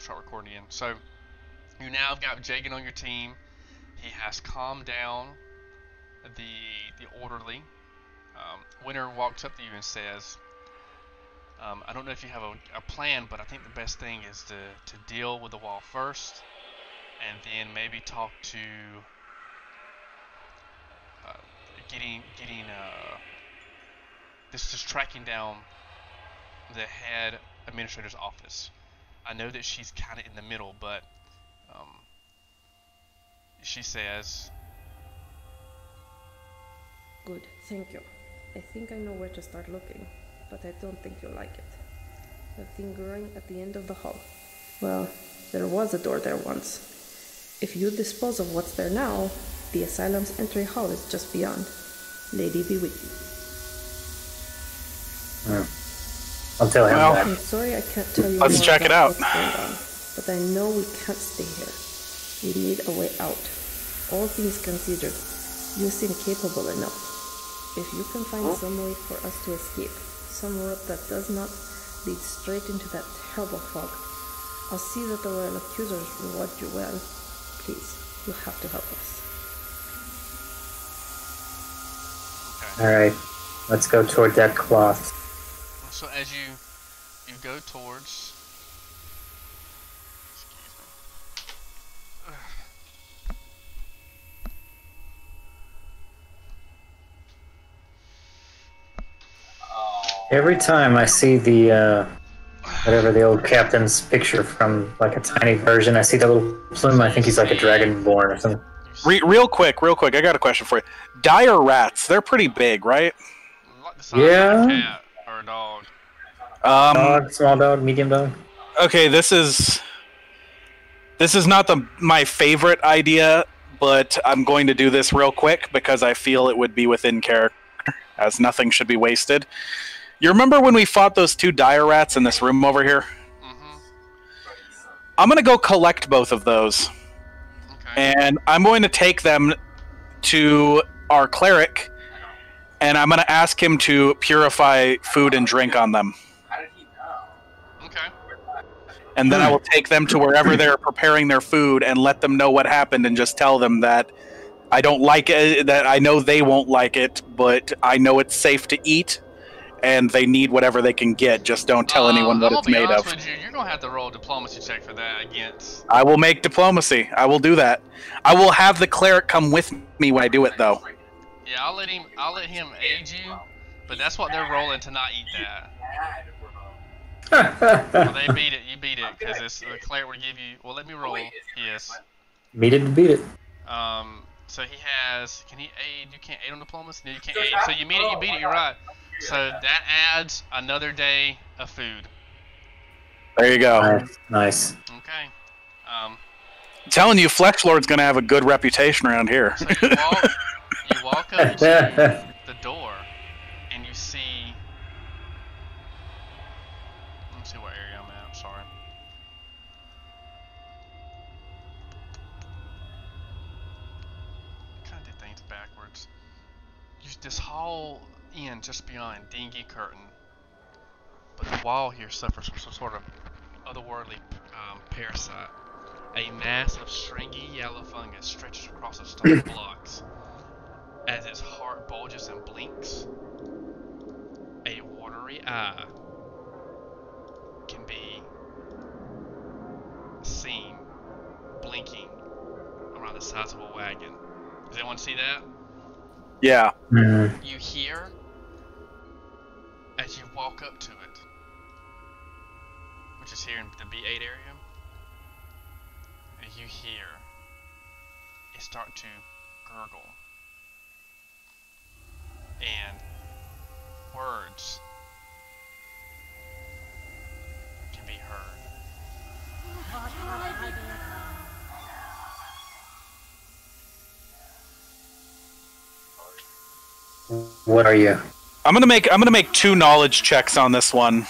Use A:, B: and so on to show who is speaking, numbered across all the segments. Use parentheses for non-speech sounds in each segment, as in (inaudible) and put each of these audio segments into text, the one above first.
A: start recording again. So you now have got Jagan on your team. He has calmed down the the orderly. Um, Winter walks up to you and says, um, "I don't know if you have a, a plan, but I think the best thing is to to deal with the wall first, and then maybe talk to uh, getting getting uh, this is tracking down the head administrator's office. I know that she's kind of in the middle, but um, she says,
B: Good, thank you. I think I know where to start looking, but I don't think you'll like it. The thing growing at the end of the hall. Well, there was a door there once. If you dispose of what's there now, the asylum's entry hall is just beyond. Lady be with you.
C: Hmm. I'll tell him
D: Well-
C: that.
B: I'm sorry I can't tell you
D: Let's
B: more
D: check it out.
B: on, but I know we can't stay here. We need a way out. All things considered, you seem capable enough. If you can find some way for us to escape, some route that does not lead straight into that terrible fog, I'll see that the royal accusers reward you well. Please, you have to help us.
A: "Okay."
C: All right, let's go toward that cloth.
A: So as you you go towards excuse me.
C: Every time I see the uh, whatever the old captain's picture from like a tiny version, I see the little plume. I think he's like a dragonborn or something.
D: Re- real quick, real quick, I got a question for you. Dire rats, they're pretty big, right?
A: Like the size of
C: Yeah.
A: a cat or a dog.
D: Um,
C: Dog, small dog, medium dog.
D: okay, this is this is not the my favorite idea, but I'm going to do this real quick because I feel it would be within character, as nothing should be wasted. You remember when we fought those two dire rats in this room over here?
A: Mm-hmm.
D: I'm gonna go collect both of those.
A: Okay.
D: and I'm going to take them to our cleric, and I'm going to ask him to purify food and drink on them.
A: Okay.
D: And then I will take them to wherever (clears throat) they're preparing their food and let them know what happened and just tell them that I don't like it, that I know they won't like it, but I know it's safe to eat and they need whatever they can get. Just don't tell
A: Uh,
D: anyone what
A: I'm
D: it's made
A: honest
D: of.
A: You, you're gonna have to roll a diplomacy check for that against.
D: I will make diplomacy. I will do that. I will have the cleric come with me when I do it, though.
A: Yeah, I'll let him. I'll let him aid you, but that's what they're rolling to not eat that. Well, they beat it. You beat it because it's the cleric will give you. Well, let me roll. Yes.
C: Meet it to beat it.
A: Um. So he has. Can he aid? You can't aid on diplomacy. No, you can't aid. So you meet it. You beat it. You're right. So that adds another day of food.
D: There you go.
C: Nice. nice.
A: Okay. Um.
D: I'm telling you, Flesh Lord's gonna have a good reputation around here.
A: So you walk. you walk up to (laughs) the door, this hall in just beyond dingy curtain, but the wall here suffers from some sort of otherworldly um, parasite. A mass of stringy yellow fungus stretches across the stone (coughs) blocks. As its heart bulges and blinks, a watery eye can be seen blinking around the sides of a wagon. Does anyone see that?
D: Yeah.
C: Hmm.
A: You hear as you walk up to it, which is here in the B8 area, and you hear it start to gurgle. And words can be heard.
C: What are you?
D: I'm gonna make I'm gonna make two knowledge checks on this one.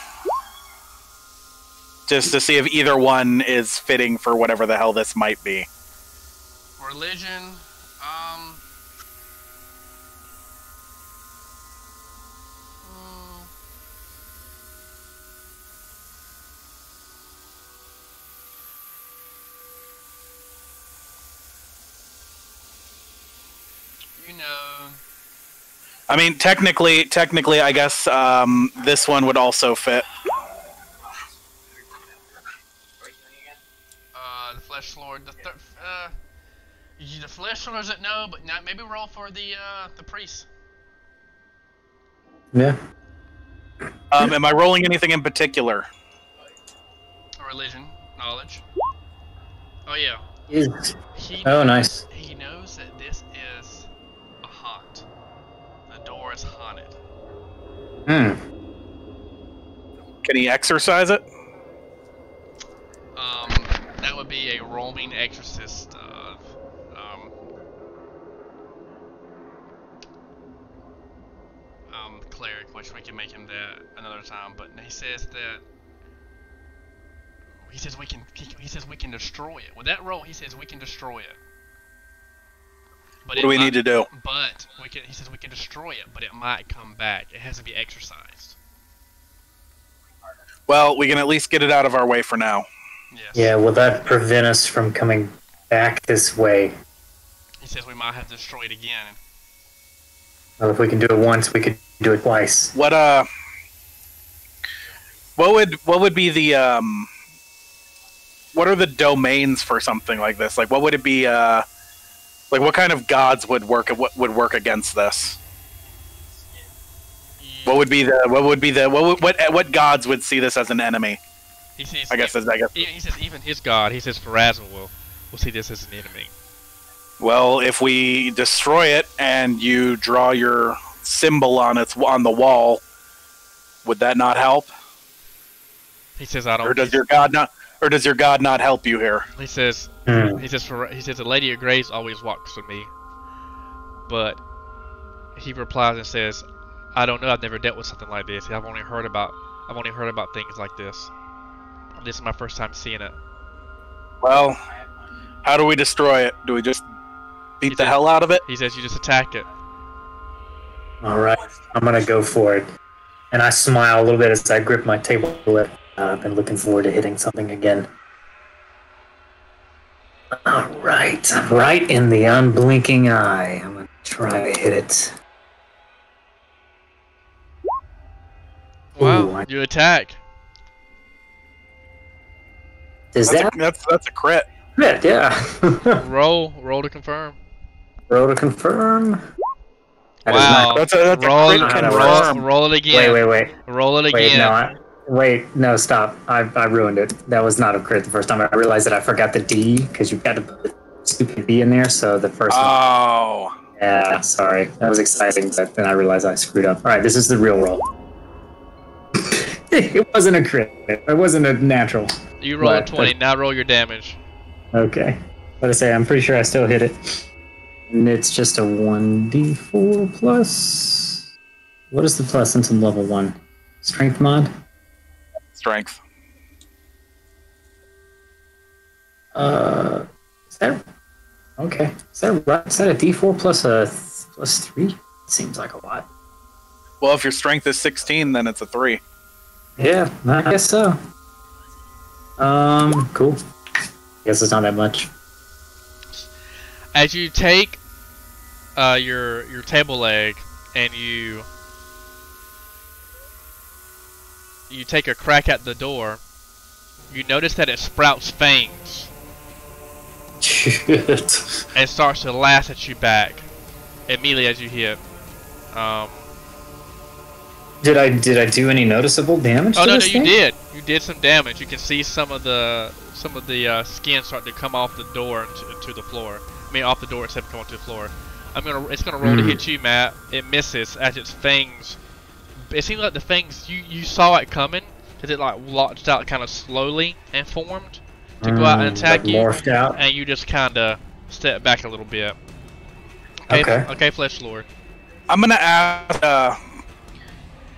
D: Just to see if either one is fitting for whatever the hell this might be.
A: Religion, um. mm,
D: I mean, technically, technically, I guess um, this one would also fit.
A: Uh, the Flesh Lord. The thir- uh, the Flesh Lord doesn't know, but not, maybe roll for the uh, the priest.
C: Yeah.
D: Um, am I rolling anything in particular?
A: Religion, knowledge. Oh yeah.
C: Is-
A: He
C: Oh,
A: knows,
C: nice.
A: He knows that this is haunted.
C: Hmm.
D: Can he exercise it?
A: Um, that would be a roaming exorcist of, um, um, cleric, which we can make him that another time. But he says that he says we can he, he says we can destroy it. With that roll, he says we can destroy it. But
D: What do we need to do?
A: But we can. He says we can destroy it, but it might come back. It has to be exercised.
D: Well, we can at least get it out of our way for now.
A: Yes.
C: Yeah, will that prevent us from coming back this way?
A: He says we might have to destroy it again.
C: Well, if we can do it once, we could do it twice.
D: What uh? What would what would be the um? What are the domains for something like this? Like, what would it be? Uh, like, what kind of gods would work? What would work against this? What would be the? What would be the? What would- what what gods would see this as an enemy?
A: He says.
D: I guess that's I guess.
A: He, he says even his god. He says Pharasma will will see this as an enemy.
D: Well, if we destroy it and you draw your symbol on its on the wall, would that not help?
A: He says I don't.
D: Or does your god not? Or does your god not help you here?
A: He says.
C: Hmm.
A: He says. For, he says the Lady of Grace always walks with me. But he replies and says, "I don't know. I've never dealt with something like this. I've only heard about. I've only heard about things like this. This is my first time seeing it."
D: Well, how do we destroy it? Do we just beat
A: He
D: the
A: said-
D: hell out of it?
A: He says you just attack it.
C: All right, I'm gonna go for it. And I smile a little bit as I grip my table lip. Uh, I've been looking forward to hitting something again. All right, right in the unblinking eye. I'm gonna try to hit it.
A: Wow.
C: Ooh, I-
A: you attack.
C: Is
D: That's
C: that
D: a, that's that's a crit.
C: it? Yeah. (laughs)
A: Roll. Roll to confirm.
C: Roll to confirm. That is
A: Wow.
C: not-
D: That's a that's
A: roll,
D: a
A: it,
D: crit
C: that
A: roll,
D: confirm.
A: roll it
C: Wait,
A: again.
C: wait, wait, wait.
A: Roll it
C: wait.
A: again.
C: No, I, wait, no, stop. I, I ruined it. That was not a crit the first time. I realized that I forgot the D because you've got to put the stupid D in there. So the first one.
D: Oh,
C: Yeah, sorry. That was exciting, but then I realized I screwed up. All right, this is the real roll. (laughs) it wasn't a crit. It wasn't a natural.
A: You roll a
C: Right, uh,
A: 20. Now roll your damage.
C: Okay. But I say, I'm pretty sure I still hit it. And it's just a 1d4 plus. What is the plus into level 1? Strength mod?
D: Strength.
C: Uh, is that. Okay. Is that right? Is that a d4 plus a plus 3? Seems like a lot.
D: Well, if your strength is 16, then it's a three.
C: Yeah, I guess so. Um, cool. Guess it's not that much.
A: As you take uh, your your table leg and you you take a crack at the door, you notice that it sprouts fangs
C: Shit.
A: and starts to lash at you back immediately as you hit. Um,
C: Did I did I do any noticeable damage?
A: oh
C: to
A: no, no,
C: this
A: you
C: thing?
A: did. You did some damage. You can see some of the some of the uh, skin start to come off the door into, into the floor. I mean, off the door except going to the floor. I'm gonna. It's gonna roll to
C: Hmm.
A: hit you, Matt. It misses as its fangs. It seems like the things you you saw it coming because it like launched out kind of slowly and formed to go out and
C: Mm,
A: attack
C: like
A: you,
C: Morphed out.
A: and you just kind of step back a little bit. Okay.
C: Okay.
A: Okay, Flesh Lord.
D: I'm gonna ask. Uh,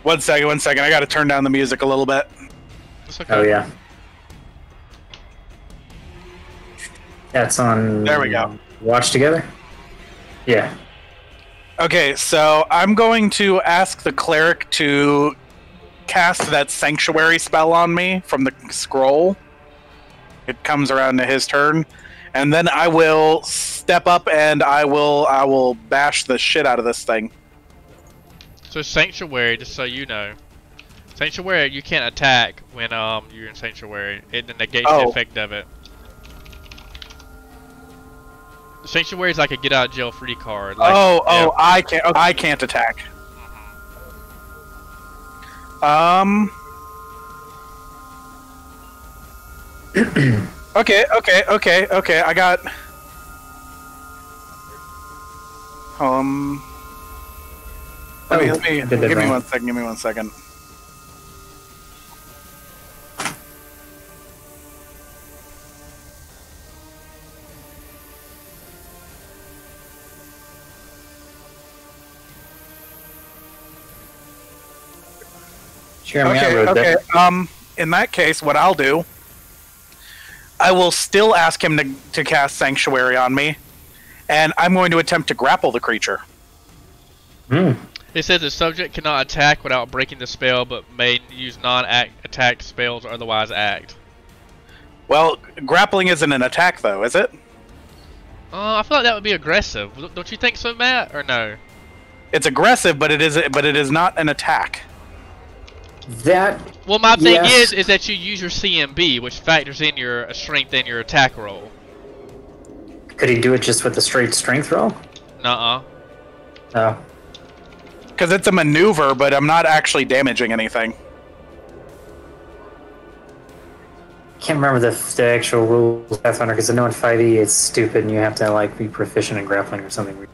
D: one second, one second. I got to turn down the music a little bit.
A: It's okay.
C: Oh yeah. That's on.
D: There we go.
C: Watch together. Yeah.
D: Okay, so I'm going to ask the cleric to cast that sanctuary spell on me from the scroll. It comes around to his turn, and then I will step up and I will I will bash the shit out of this thing.
A: So sanctuary, just so you know, sanctuary you can't attack when um you're in sanctuary. It negates the
D: Oh.
A: effect of it. Sanctuary is like a get out of jail free card. Like,
D: oh,
A: yeah.
D: oh, I can't. Okay, I can't attack. Um. (clears throat) okay, okay, okay, okay. I got. Um. Let me,
C: Oh,
D: let me,
C: I did that
D: give me one second. Give me one second.
C: Jeremy, I
D: okay,
C: wrote
D: okay.
C: that.
D: Um, in that case, what I'll do, I will still ask him to, to cast Sanctuary on me, and I'm going to attempt to grapple the creature.
C: Hmm.
A: It says the subject cannot attack without breaking the spell, but may use non-attack spells or otherwise act.
D: Well, grappling isn't an attack, though, is it?
A: Uh, I feel like that would be aggressive. Don't you think so, Matt? Or no?
D: It's aggressive, but it is but it is not an attack.
C: That
A: Well, my thing
C: Yes.
A: is, is that you use your CMB, which factors in your uh, strength and your attack roll.
C: could he do it just with a straight strength roll?
A: Nuh-uh.
C: No.
D: Because it's a maneuver, but I'm not actually damaging anything.
C: Can't remember the, the actual rules of Pathfinder because I know in 5e it's stupid and you have to like be proficient in grappling or something.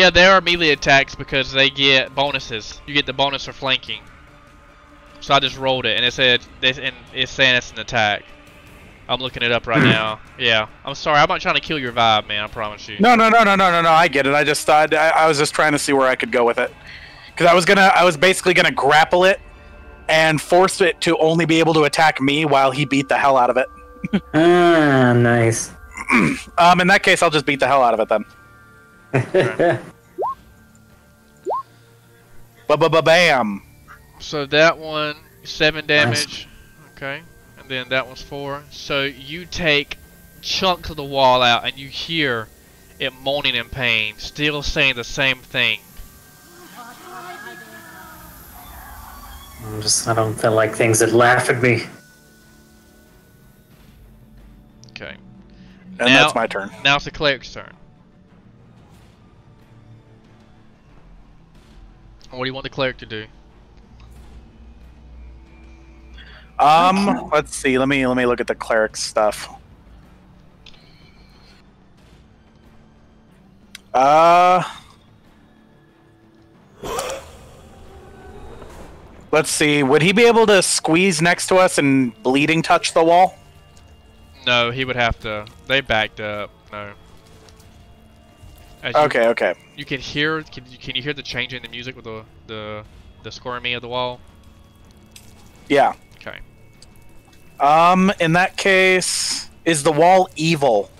A: Yeah, there are melee attacks because they get bonuses. You get the bonus for flanking. So I just rolled it, and it said, this, and it's saying it's an attack. I'm looking it up right now. Yeah, I'm sorry. I'm not trying to kill your vibe, man. I promise you.
D: No, no, no, no, no, no, no. I get it. I just thought I, I was just trying to see where I could go with it. Because I was gonna, I was basically gonna grapple it and force it to only be able to attack me while he beat the hell out of it.
C: Ah, nice. (clears throat)
D: Um, in that case, I'll just beat the hell out of it then. (laughs) Ba ba ba bam.
A: So that one, seven damage. Okay. And then that one's four. So you take chunks of the wall out, and you hear it moaning in pain, still saying the same thing.
C: I'm just I don't feel like things that laugh at me.
A: Okay.
D: And
A: Now-
D: that's my turn.
A: Now it's the cleric's turn. What do you want the cleric to do?
D: Um, let's see. Let me let me look at the cleric stuff. Uh, let's see. Would he be able to squeeze next to us and bleeding touch the wall?
A: No, he would have to. They backed up. No. As you-
D: Okay, okay.
A: You can hear. Can you, can you hear the change in the music with the the the squirming of the wall?
D: Yeah.
A: Okay.
D: Um, in that case, is the wall evil?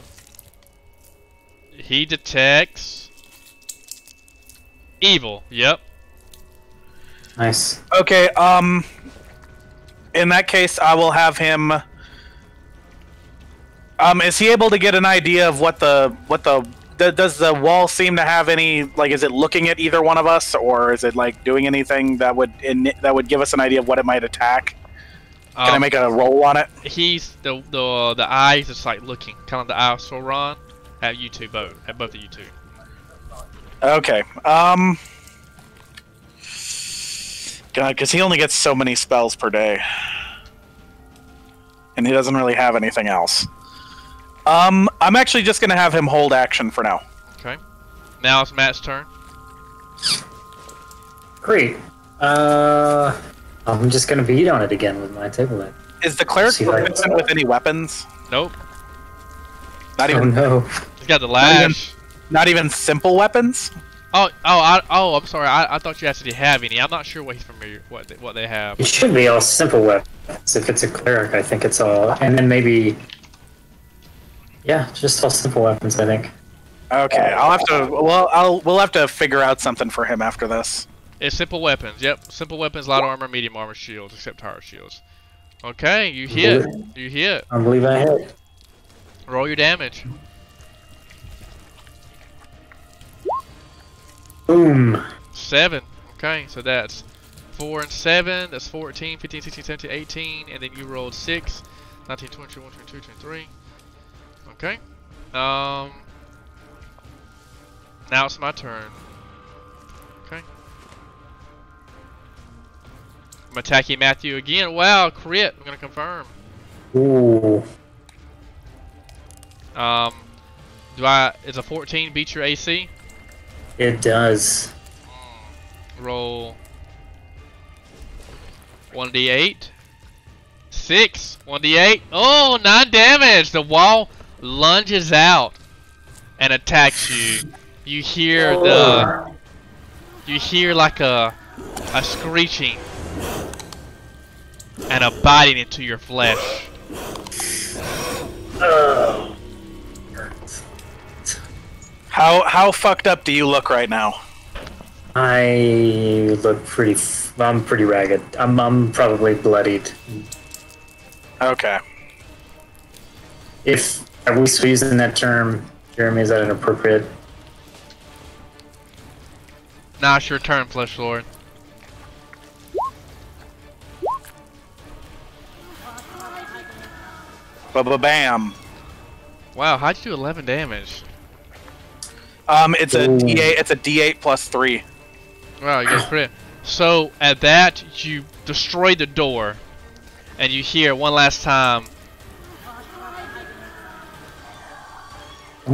A: He detects evil. Yep.
C: Nice.
D: Okay, um in that case I will have him um is he able to get an idea of what the what the does the wall seem to have any like is it looking at either one of us or is it like doing anything that would in, that would give us an idea of what it might attack? Can I
A: Um,
D: make a roll on it?
A: He's the the the eyes just like looking, kind of the eye of Sauron at you two both, at both of you two.
D: Okay. Um God, because he only gets so many spells per day. And he doesn't really have anything else. Um, I'm actually just gonna have him hold action for now.
A: Okay. Now it's Matt's turn.
C: Great. Uh, I'm just gonna beat on it again with my table leg.
D: Is the cleric
C: See if I can-
D: proficient with any weapons?
A: Nope.
D: Not
C: Oh
D: even
C: no.
A: He's got the
D: Not even-
A: lash.
D: not even simple weapons?
A: Oh, oh, I, oh! I'm sorry. I, I thought you actually have any. I'm not sure what he's familiar what they, what they have.
C: It should be all simple weapons. If it's a cleric, I think it's all, and then maybe, yeah, just all simple weapons. I think.
D: Okay, I'll have to. Well, I'll we'll have to figure out something for him after this.
A: It's simple weapons. Yep, simple weapons, light armor, medium armor, shields, except hard shields. Okay, you hit. You hit.
C: I believe I hit.
A: Roll your damage.
C: Boom.
A: Seven. Okay, so that's four and seven. That's 14, 15, 16, 17, 18. And then you rolled six. 19, 20, 21, 22, 23. Okay. Um. Now it's my turn. Okay. I'm attacking Matthew again. Wow, crit. I'm gonna confirm.
C: Ooh.
A: Um. Do I? Is a 14 beat your AC?
C: It does.
A: Roll 1d8. 6. 1d8. Oh, 9 damage! The wall lunges out and attacks you. You hear the. You hear like a. a screeching and a biting into your flesh.
D: How how fucked up do you look right now?
C: I look pretty. F- I'm pretty ragged. I'm. I'm probably bloodied.
D: Okay.
C: If are we still using that term, Jeremy? Is that inappropriate?
A: Now it's your turn, Flesh Lord.
D: Ba ba bam.
A: Wow, how'd you do 11 damage?
D: Um, it's a
C: Ooh.
D: D8. It's a D8 plus three.
A: Wow, you got crit. So at that, you destroy the door, and you hear one last time.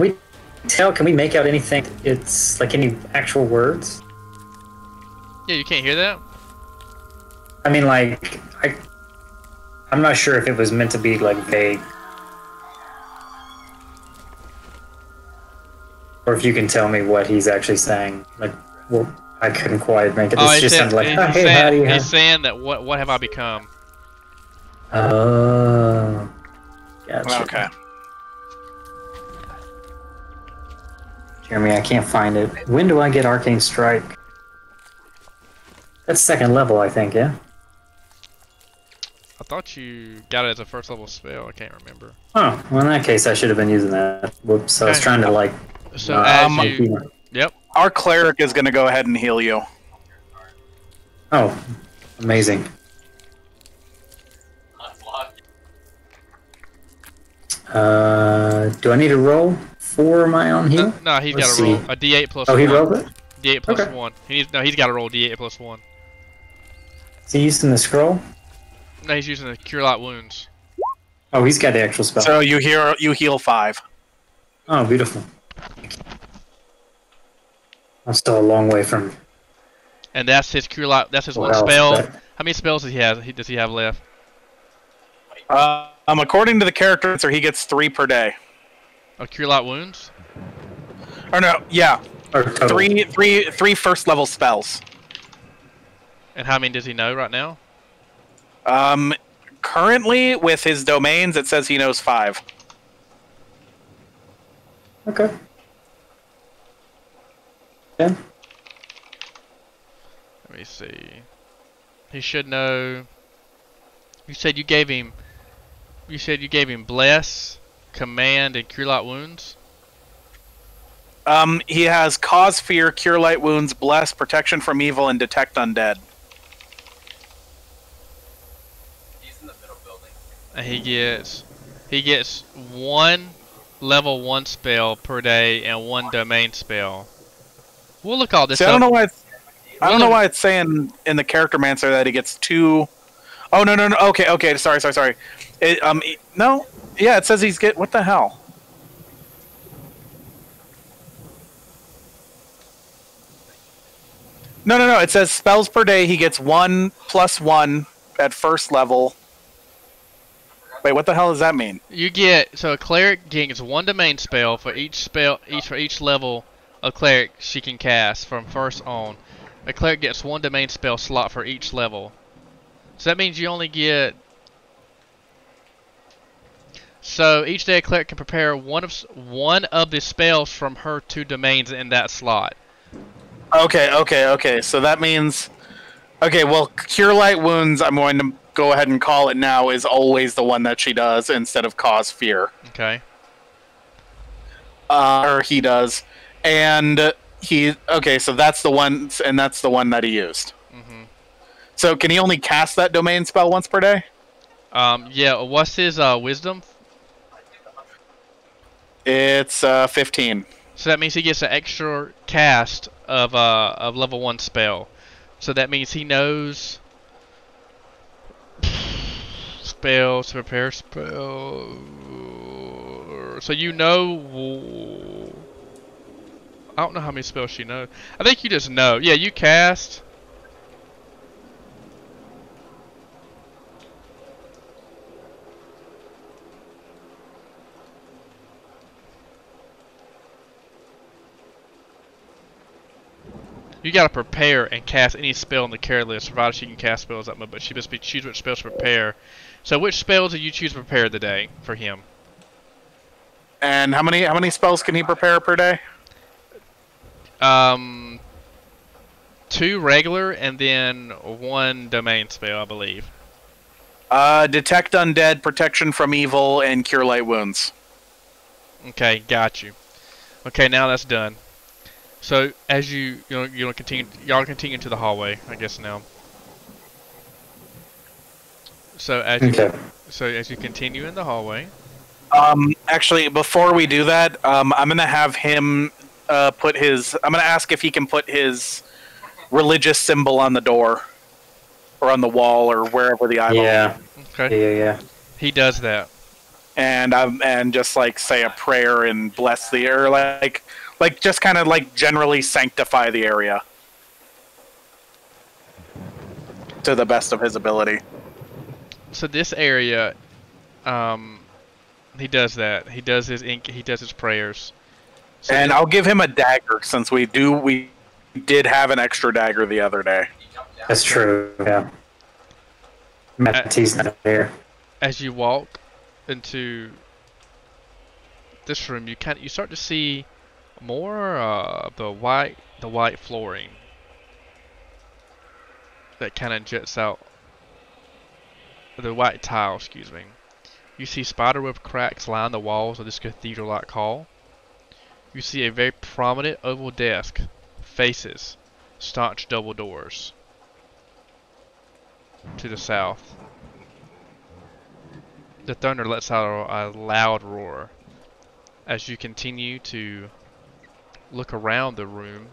C: We tell? Can we make out anything? It's like any actual words.
A: Yeah, you can't hear that.
C: I mean, like I. I'm not sure if it was meant to be like vague. Or if you can tell me what he's actually saying. Like, well, I couldn't quite make it. Oh, this
A: oh, he's
C: just
A: saying,
C: like,
A: he's,
C: "Oh, hey,
A: saying,
C: howdy, huh?"
A: he's saying that what what have I become?
C: Oh. Gotcha.
D: Okay.
C: Jeremy, I can't find it. When do I get Arcane Strike? That's second level, I think, yeah?
A: I thought you got it as a first level spell. I can't remember.
C: Oh, well, in that case, I should have been using that. Whoops, I was trying to, like.
A: So
C: uh,
A: as
D: Um,
A: you, yep.
D: Our cleric is gonna go ahead and heal you.
C: Oh, amazing. Uh, do I need a roll for my own heal?
A: No, no, he's got
C: Let's
A: to roll a D8 plus
C: Oh, he
A: one.
C: rolled it?
A: D8 plus
C: Okay.
A: one. He needs, no, he's got to roll D8 plus one.
C: Is he using the scroll?
A: No, he's using the cure light wounds.
C: Oh, he's got the actual spell.
D: So you hear you heal five.
C: oh, beautiful. I'm still a long way from
A: And that's his cure light. That's his one spell.
C: but-
A: How many spells does he have? Does he have left?
D: Uh, um, according to the Charactermancer, he gets three per day.
A: Oh, cure light wounds.
D: Or no, yeah,
C: Or
D: three, three, three first level spells.
A: And how many does he know right now?
D: Um, currently with his domains, it says he knows five.
C: Okay. Yeah.
A: Let me see. He should know. You said you gave him. You said you gave him bless, command, and cure light wounds.
D: Um, he has cause fear, cure light wounds, bless, protection from evil, and detect undead. He's in the middle building.
A: And he gets. He gets one level one spell per day and one domain spell. We'll look all this
D: See, I don't know why. It's, I don't know why it's saying in the Charactermancer that he gets two oh no no no. Okay okay. Sorry sorry sorry. It, um no. Yeah, it says he's get. What the hell? No no no. It says spells per day. He gets one plus one at first level. Wait, what the hell does that mean?
A: You get so a cleric gains one domain spell for each spell each for each level of cleric she can cast from first on. A cleric gets one domain spell slot for each level. So that means you only get So each day a cleric can prepare one of one of the spells from her two domains in that slot.
D: Okay, okay, okay. So that means, okay. Well, cure light wounds. I'm going to go ahead and call it now. Is always the one that she does instead of cause fear.
A: Okay.
D: Uh, or he does, and he. Okay, so that's the one, and that's the one that he used.
A: hmm
D: So can he only cast that domain spell once per day?
A: Um, yeah. What's his uh, wisdom?
D: It's uh, 15.
A: So that means he gets an extra cast of uh of level one spell. So that means he knows spells prepare spell. So you know. I don't know how many spells she knows. I think you just know. Yeah, you cast. You gotta prepare and cast any spell in the care list, provided she can cast spells much, but she must be choose which spells to prepare. So which spells do you choose to prepare today for him?
D: And how many how many spells can he prepare per day?
A: Um two regular and then one domain spell, I believe.
D: Uh, detect undead, protection from evil, and cure light wounds.
A: Okay, got you. Okay, now that's done. So as you you know you know continue y'all continue to the hallway, I guess now. So as you
C: Okay.
A: so as you continue in the hallway,
D: Um, actually, before we do that, um, I'm gonna have him uh, put his. I'm gonna ask if he can put his religious symbol on the door, or on the wall, or wherever the eyeball.
C: Yeah.
A: okay,
C: Yeah. Yeah.
A: he does that.
D: And um, and just like say a prayer and bless the or like like just kind of like generally sanctify the area to the best of his ability.
A: So this area, um, he does that. He does his ink. He does his prayers. So
D: and I'll give him a dagger since we do we did have an extra dagger the other day.
C: That's true. Yeah. Matty's not there.
A: as you walk into this room, you kind you start to see more uh, the white the white flooring that kind of jets out. The white tile, excuse me. You see spiderweb cracks line the walls of this cathedral-like hall. You see a very prominent oval desk, faces, staunch double doors. To the south. The thunder lets out a, a loud roar. As you continue to look around the room,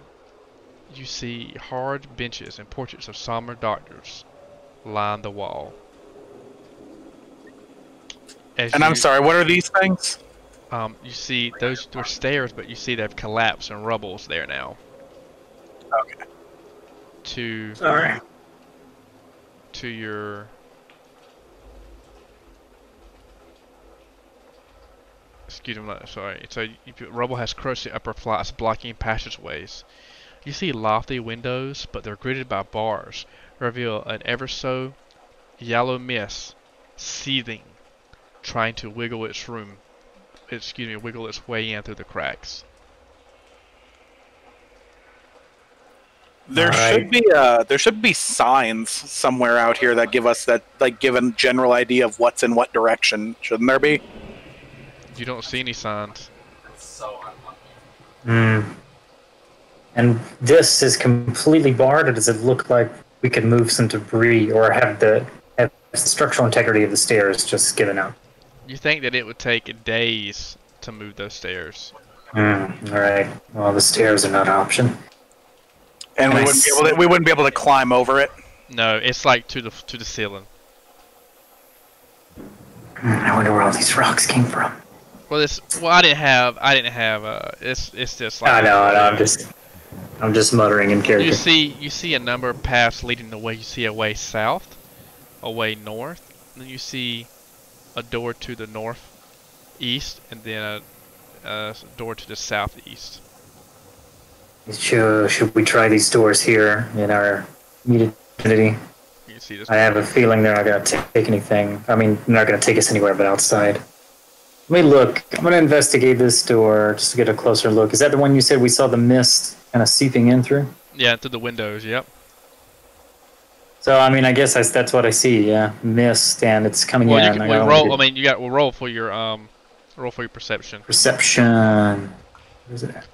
A: you see hard benches and portraits of somber doctors line the wall. As
D: And I'm sorry, what are these things?
A: Um, you see those were stairs, but you see they've collapsed and rubble's there now.
D: Okay.
A: To
C: Sorry.
A: to your excuse me sorry so you, rubble has crushed the upper flights blocking passageways you see lofty windows but they're gridded by bars reveal an ever so yellow mist seething trying to wiggle its room excuse me wiggle its way in through the cracks
D: There
C: Alright.
D: should be uh there should be signs somewhere out here that give us that like give a general idea of what's in what direction. Shouldn't there be?
A: You don't see any signs So unlucky.
C: Hmm. And this is completely barred, or does it look like we could move some debris or have the have the structural integrity of the stairs just given up?
A: you think that it would take days to move those stairs
C: Hmm. All right. Well, the stairs are not an option.
D: And we
C: Nice.
D: wouldn't be able to we wouldn't be able to climb over it.
A: no it's like to the to the ceiling
C: Hmm, I wonder where all these rocks came from.
A: Well, this well, I didn't have I didn't have uh, it's it's just like
C: I know. I know, I'm just, I'm just muttering in character.
A: you see you see a number of paths leading the way. You see a way south, a way north, and then you see a door to the north east, and then a, a door to the southeast.
C: Should, should we try these doors here in our immediate vicinity?
A: You see this.
C: I have a feeling they're not going to take anything. I mean, they're not going to take us anywhere but outside. Let me look. I'm gonna investigate this door just to get a closer look. Is that the one you said we saw the mist kind of seeping in through?
A: Yeah, through the windows. Yep.
C: So I mean, I guess I, that's what I see. Yeah, mist, and it's coming
A: Well,
C: in.
A: you
C: I
A: can
C: gotta
A: roll.
C: get
A: I mean, you got. We'll roll for your um, roll for your perception.
C: perception. Where is it? at?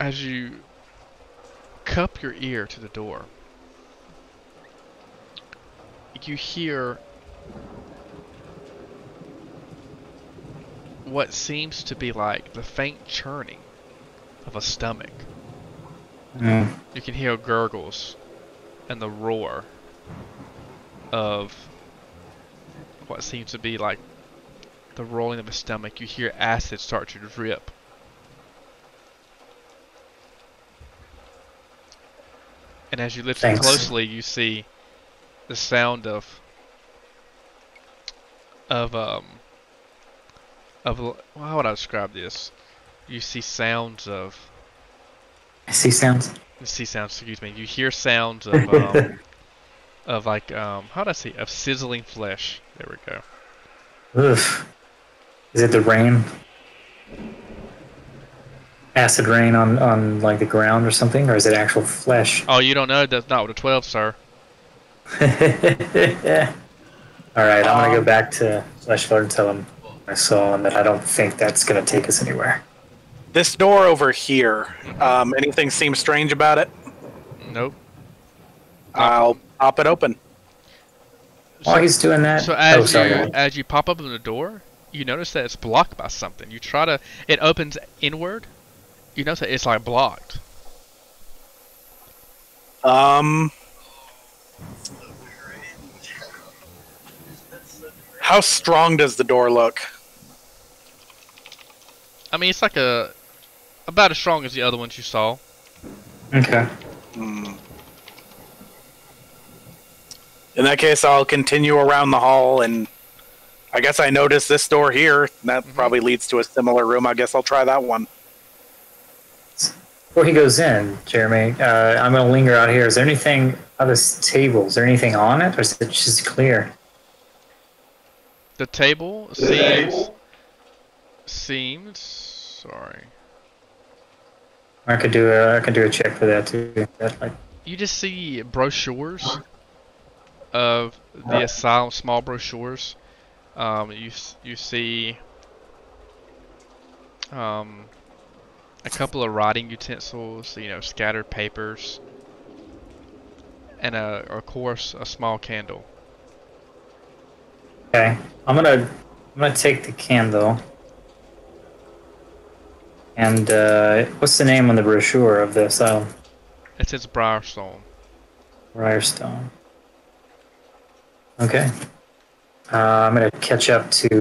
A: As you cup your ear to the door, you hear what seems to be like the faint churning of a stomach.
C: Mm.
A: You can hear gurgles and the roar of what seems to be like the rolling of a stomach. You hear acid start to drip. And as you listen
C: Thanks.
A: closely, you see the sound of of um of l- how would I describe this? You see sounds of
C: I see sounds.
A: you see sounds. Excuse me. You hear sounds of (laughs) um, of like um how do I say of sizzling flesh. There we go.
C: Oof. Is it the rain? Acid rain on, on like the ground or something, or is it actual flesh?
A: Oh, you don't know? That's not what a twelve, sir. (laughs)
C: All right, I'm gonna go
D: Um,
C: back to Fleshlord and tell him I saw and that I don't think that's gonna take us anywhere.
D: This door over here. Um, anything seem strange about it?
A: Nope.
D: I'll pop it open.
C: While he's doing that,
A: So as
C: oh, sorry.
A: you as you pop open the door, you notice that it's blocked by something. You try to it opens inward. You notice that it's like blocked.
D: Um, how strong does the door look?
A: I mean, it's like a about as strong as the other ones you saw.
C: Okay.
D: Hmm. In that case, I'll continue around the hall, and I guess I noticed this door here. That
A: Mhm.
D: probably leads to a similar room. I guess I'll try that one.
C: Before he goes in, Jeremy, uh, I'm gonna linger out here. Is there anything on this table? Is there anything on it, or is it just clear?
A: The table seems seems sorry.
C: I could do a I could do a check for that too. Like,
A: You just see brochures of the asylum, small brochures. Um, you you see um, a couple of writing utensils, you know, scattered papers, and a, of course, a small candle.
C: Okay, I'm gonna I'm gonna take the candle. And uh, what's the name on the brochure of this? asylum?
A: It says Briarstone.
C: Briarstone. Okay. Uh, I'm gonna catch up to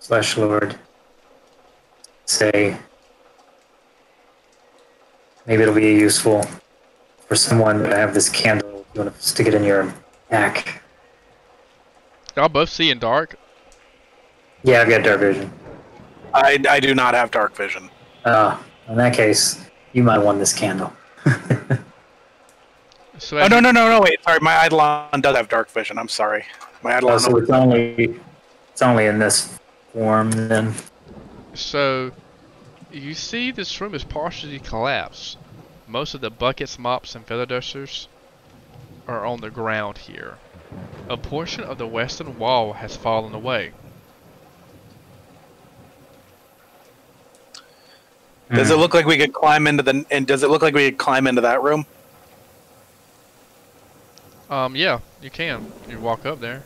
C: Flesh Lord. Say maybe it'll be useful for someone to have this candle. You want to stick it in your pack?
A: Y'all both see in dark.
C: Yeah, I've got dark vision.
D: I, I do not have dark vision.
C: Uh, in that case, you might want this candle. (laughs)
A: So
D: Oh no no no no wait sorry my Eidolon does have dark vision. I'm sorry. My
C: Oh,
D: Eidolon.
C: so it's only it's only in this form then.
A: So, you see this room is partially collapsed. Most of the buckets, mops, and feather dusters are on the ground here. A portion of the western wall has fallen away.
D: Does it look like we could climb into the? And does it look like we could climb into that room?
A: Um, yeah, you can. You walk up there.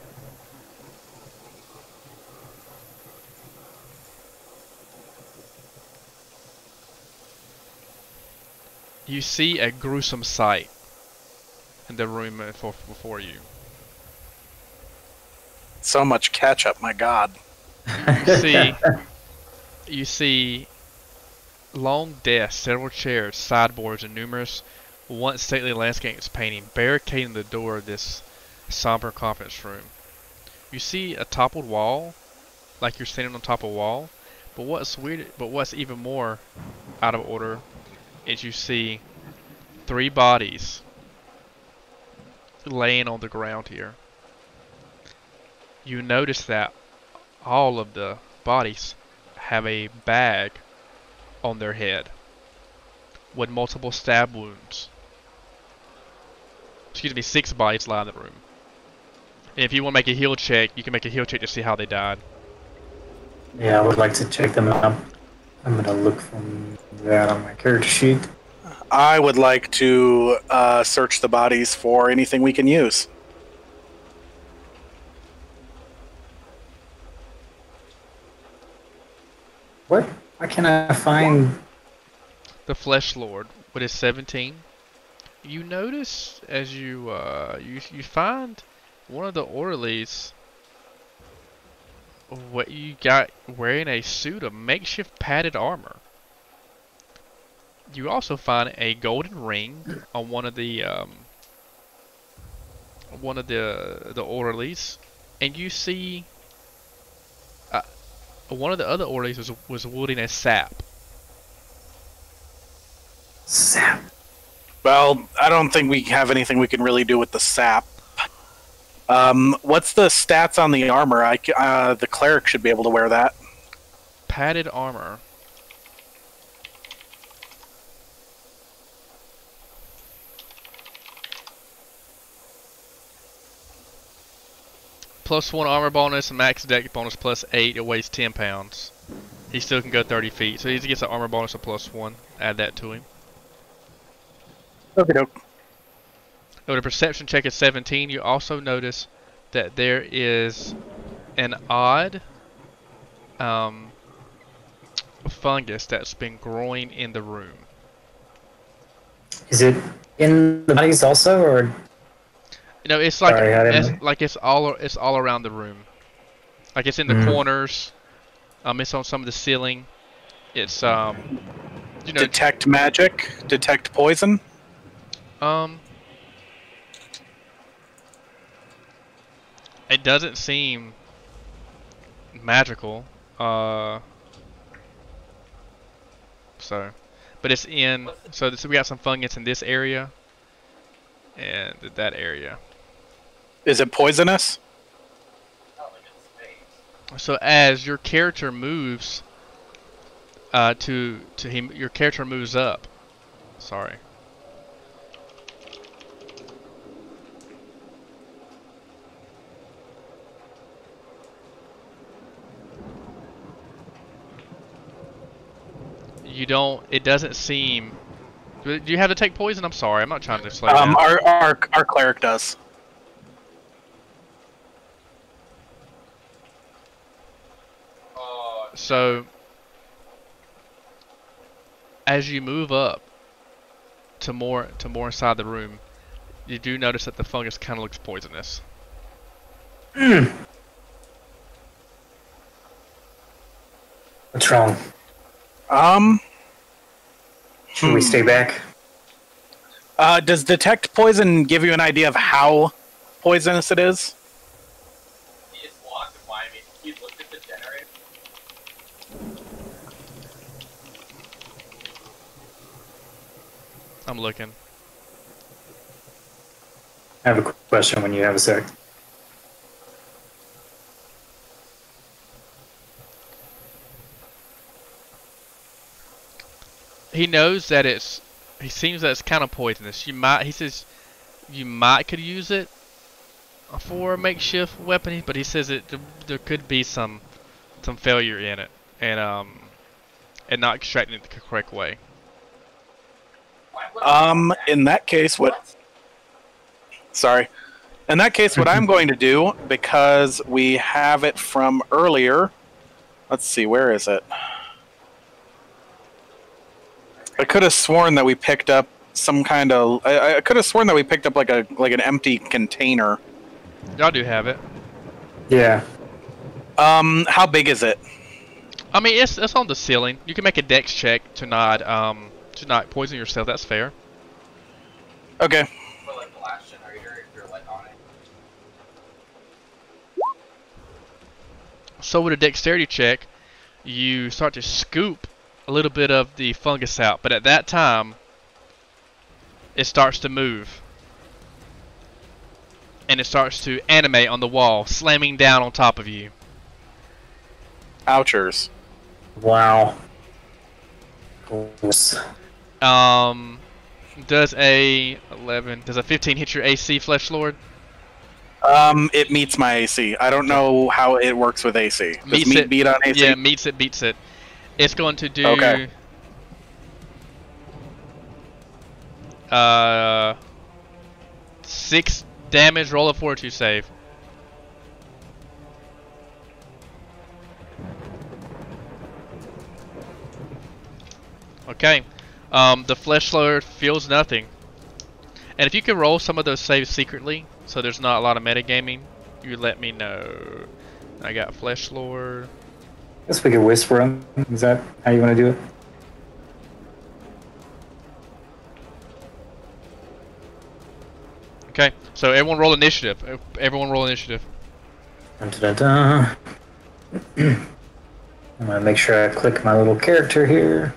A: You see a gruesome sight in the room before, before you.
D: So much catch up. my God.
A: You (laughs) see, you see long desks, several chairs, sideboards, and numerous once stately landscapes painting barricading the door of this somber conference room. You see a toppled wall, like you're standing on top of a wall. But what's weird, but what's even more out of order, is you see three bodies laying on the ground here. You notice that all of the bodies have a bag on their head with multiple stab wounds. Excuse me, six bodies lie in the room. And if you want to make a heal check, you can make a heal check to see how they died.
C: Yeah, I would like to check them out. I'm gonna look from that on my character sheet.
D: I would like to uh, search the bodies for anything we can use.
C: What? Why can't I find?
A: the Flesh Lord with his 17. You notice as you uh, you you find one of the orderlies. What you got wearing a suit of makeshift padded armor. You also find a golden ring on one of the um, one of the the orderlies, and you see one of the other orderlies was was wielding a sap.
C: Sap.
D: Well, I don't think we have anything we can really do with the sap. Um, what's the stats on the armor? I, uh, the cleric should be able to wear that.
A: padded armor. Plus one armor bonus, max dex bonus plus eight. It weighs ten pounds. He still can go thirty feet, so he gets an armor bonus of plus one. Add that to him.
D: Okay, doke.
A: With a perception check at 17, you also notice that there is an odd um, fungus that's been growing in the room.
C: Is it in the bodies also, or
A: You know, it's like
C: Sorry,
A: it's, like it's all it's all around the room. Like it's in the
C: Mhm.
A: corners. Um, it's on some of the ceiling. It's um, you know,
D: Detect magic. Detect poison.
A: Um, it doesn't seem magical. Uh, so, but it's in. So this, we got some fungus in this area, and that area.
D: Is it poisonous?
A: So as your character moves, uh, to to him, your character moves up. Sorry. You don't. It doesn't seem. Do you have to take poison? I'm sorry. I'm not trying to slow
D: Um, our, our our cleric does.
A: So, as you move up to more to more inside the room, you do notice that the fungus kind of looks poisonous. (clears throat)
C: what's wrong?
D: Um,
C: Should we stay back?
D: uh, does detect poison give you an idea of how poisonous it is?
E: He just walked by me. He looked at the generator.
A: I'm looking.
C: I have a question when you have a sec.
A: He knows that it's. He seems that it's kind of poisonous. You might. He says, you might could use it for a makeshift weapon, but he says it there could be some some failure in it, and um, and not extracting it the correct way.
E: Why would
D: Um, in that case, what? Sorry. In that case, what I'm (laughs) going to do, because we have it from earlier. Let's see, where is it? I could have sworn that we picked up some kind of. I, I could have sworn that we picked up like a like an empty container.
A: Y'all do have it.
C: Yeah.
D: Um, how big is it?
A: I mean, it's it's on the ceiling. You can make a dex check to not um to not poison yourself. That's fair.
D: Okay.
E: for like the last generator if you're like on it?
A: So with a dexterity check, you start to scoop a little bit of the fungus out, but at that time, it starts to move. and it starts to animate on the wall, slamming down on top of you.
D: Ouchers.
C: Wow. Gross.
A: Um, does a 11, does a 15 hit your AC, Flesh Lord?
D: Um, it meets my AC. I don't know how it works with AC. Does
A: Meets
D: meet
A: it.
D: beat on AC?
A: Yeah, meets it, beats it. It's going to do.
D: Okay.
A: Uh, six damage. Roll a fortitude save. Okay. Um, the flesh lord feels nothing. And if you can roll some of those saves secretly, so there's not a lot of metagaming, you let me know. I got flesh lord.
C: guess we could whisper him. Is that how you want to do it?
A: Okay, so everyone roll initiative. Everyone roll initiative.
C: Dun, dun, dun. (clears throat) I'm gonna make sure I click my little character here.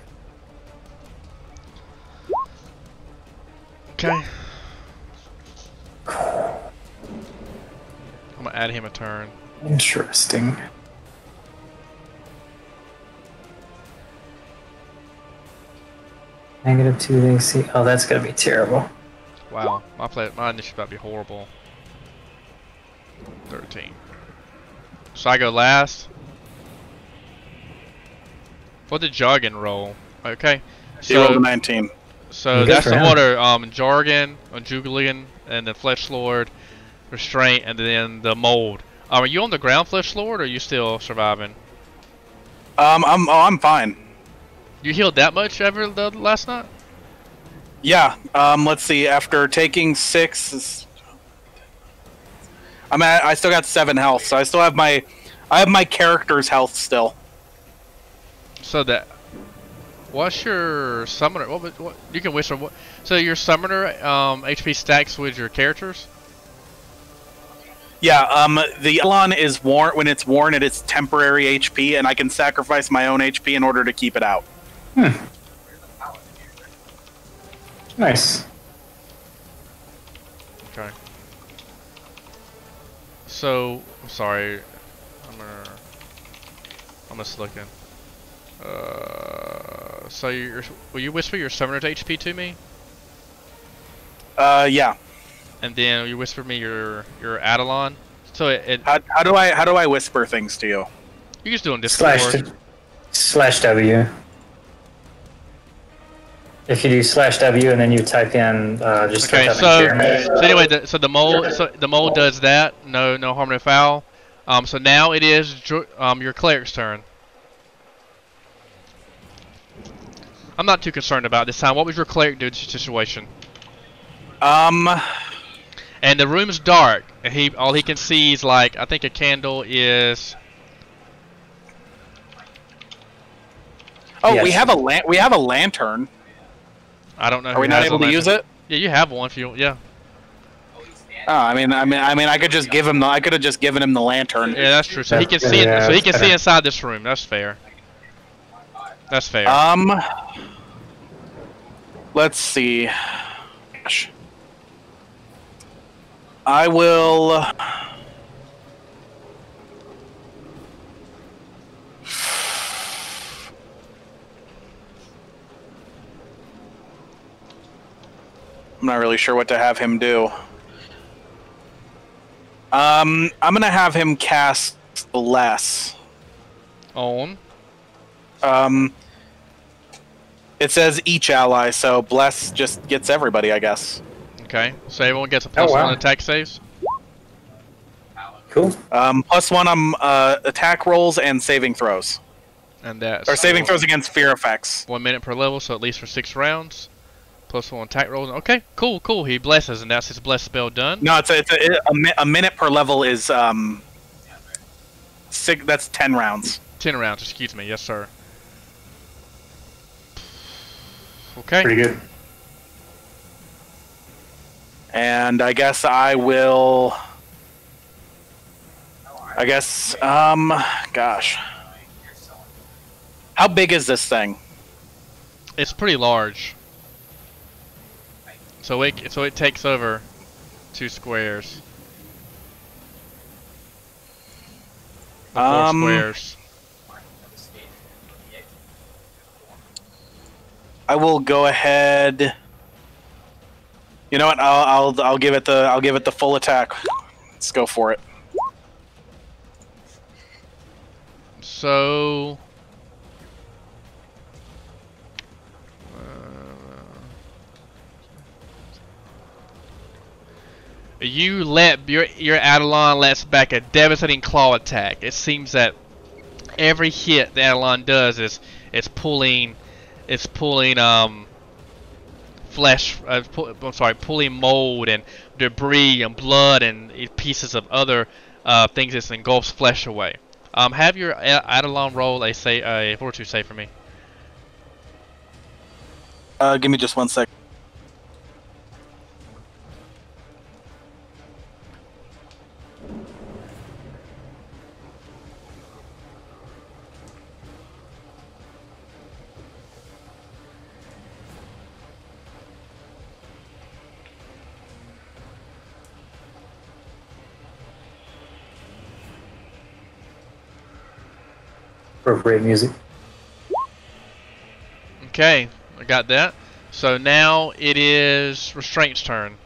A: Okay. I'm gonna add him a turn.
C: Interesting. Negative two AC. Oh, that's gonna be terrible.
A: Wow, my play, my initiative about to be horrible. Thirteen. So I go last. What did jargon roll? Okay.
D: He rolled a 19.
A: So
C: Good
A: that's
C: for
A: the
C: him.
A: order. Um, jargon, Julian, and the Flesh Lord, Restraint, and then the mold. Um, are you on the ground, Flesh Lord, or are you still surviving?
D: Um, I'm oh, I'm fine.
A: You healed that much ever the last night?
D: Yeah. Um, let's see. After taking six, I'm at. I still got seven health, so I still have my. I have my character's health still.
A: So that. What's your summoner? What, was- what you can whisper? What? So your summoner um, HP stacks with your characters.
D: Yeah. Um, the Elon is worn when it's worn at its temporary HP, and I can sacrifice my own HP in order to keep it out. Hmm.
C: Nice.
A: Okay. So I'm sorry. I'm gonna. I'm just looking. Uh, so you will you whisper your summoner's HP to me,
D: Uh, yeah.
A: and then you whisper me your your Eidolon. So it, it
D: How, how do I how do I whisper things to you?
A: you just doing Discord.
C: Slash slash W. If you do slash W and then you type in uh, just
A: Okay,
C: look up in
A: so so anyway, the, so the mole so the mole does that. No no harm no foul. Um, so now it is um your cleric's turn. I'm not too concerned about this time. What was your cleric do to the situation?
D: Um,
A: And the room's dark. And he all he can see is like I think a candle is.
D: oh, we have a lan- we have a lantern.
A: I don't know.
D: Are we not able to use it?
A: Yeah, you have one if you yeah.
D: Oh, I mean, I mean, I mean, I could just give him the. I could have just given him the lantern.
A: Yeah, that's true. So he can see.
C: yeah,
A: so he
C: that's
A: can see inside this room. That's fair. That's fair.
D: Um, let's see. Gosh. I will. I'm not really sure what to have him do. Um, I'm gonna have him cast less.
A: On.
D: Um, it says each ally, so bless just gets everybody, I guess.
A: Okay. So everyone gets a plus
C: Oh, wow.
A: one attack saves.
C: Cool.
D: Um, plus one on uh, attack rolls and saving throws,
A: And that's
D: or saving throws against fear effects.
A: one minute per level, so at least for six rounds. Plus one attack rolls. Okay, cool, cool. He blesses, and that's his bless spell done.
D: No, it's a, it's a, a, mi- a minute per level is um, six. That's ten rounds.
A: Ten rounds, excuse me. Yes, sir. Okay.
C: Pretty good.
D: And I guess I will. I guess, um, gosh. How big is this thing?
A: It's pretty large. So it, so it takes over two squares. Four
D: um,
A: squares.
D: I will go ahead. You know what? I'll, I'll I'll give it the I'll give it the full attack. Let's go for it.
A: So. uh, You let your your Eidolon lets back a devastating claw attack. It seems that every hit that Eidolon does is it's pulling, it's pulling um flesh. Uh, I'm sorry, pulling mold and debris and blood and pieces of other uh, things that engulfs flesh away. Um, have your A- Eidolon roll a say a fortitude save for me.
D: Uh, give me just one sec.
C: Appropriate music.
A: Okay, I got that. So now it is restraint's turn.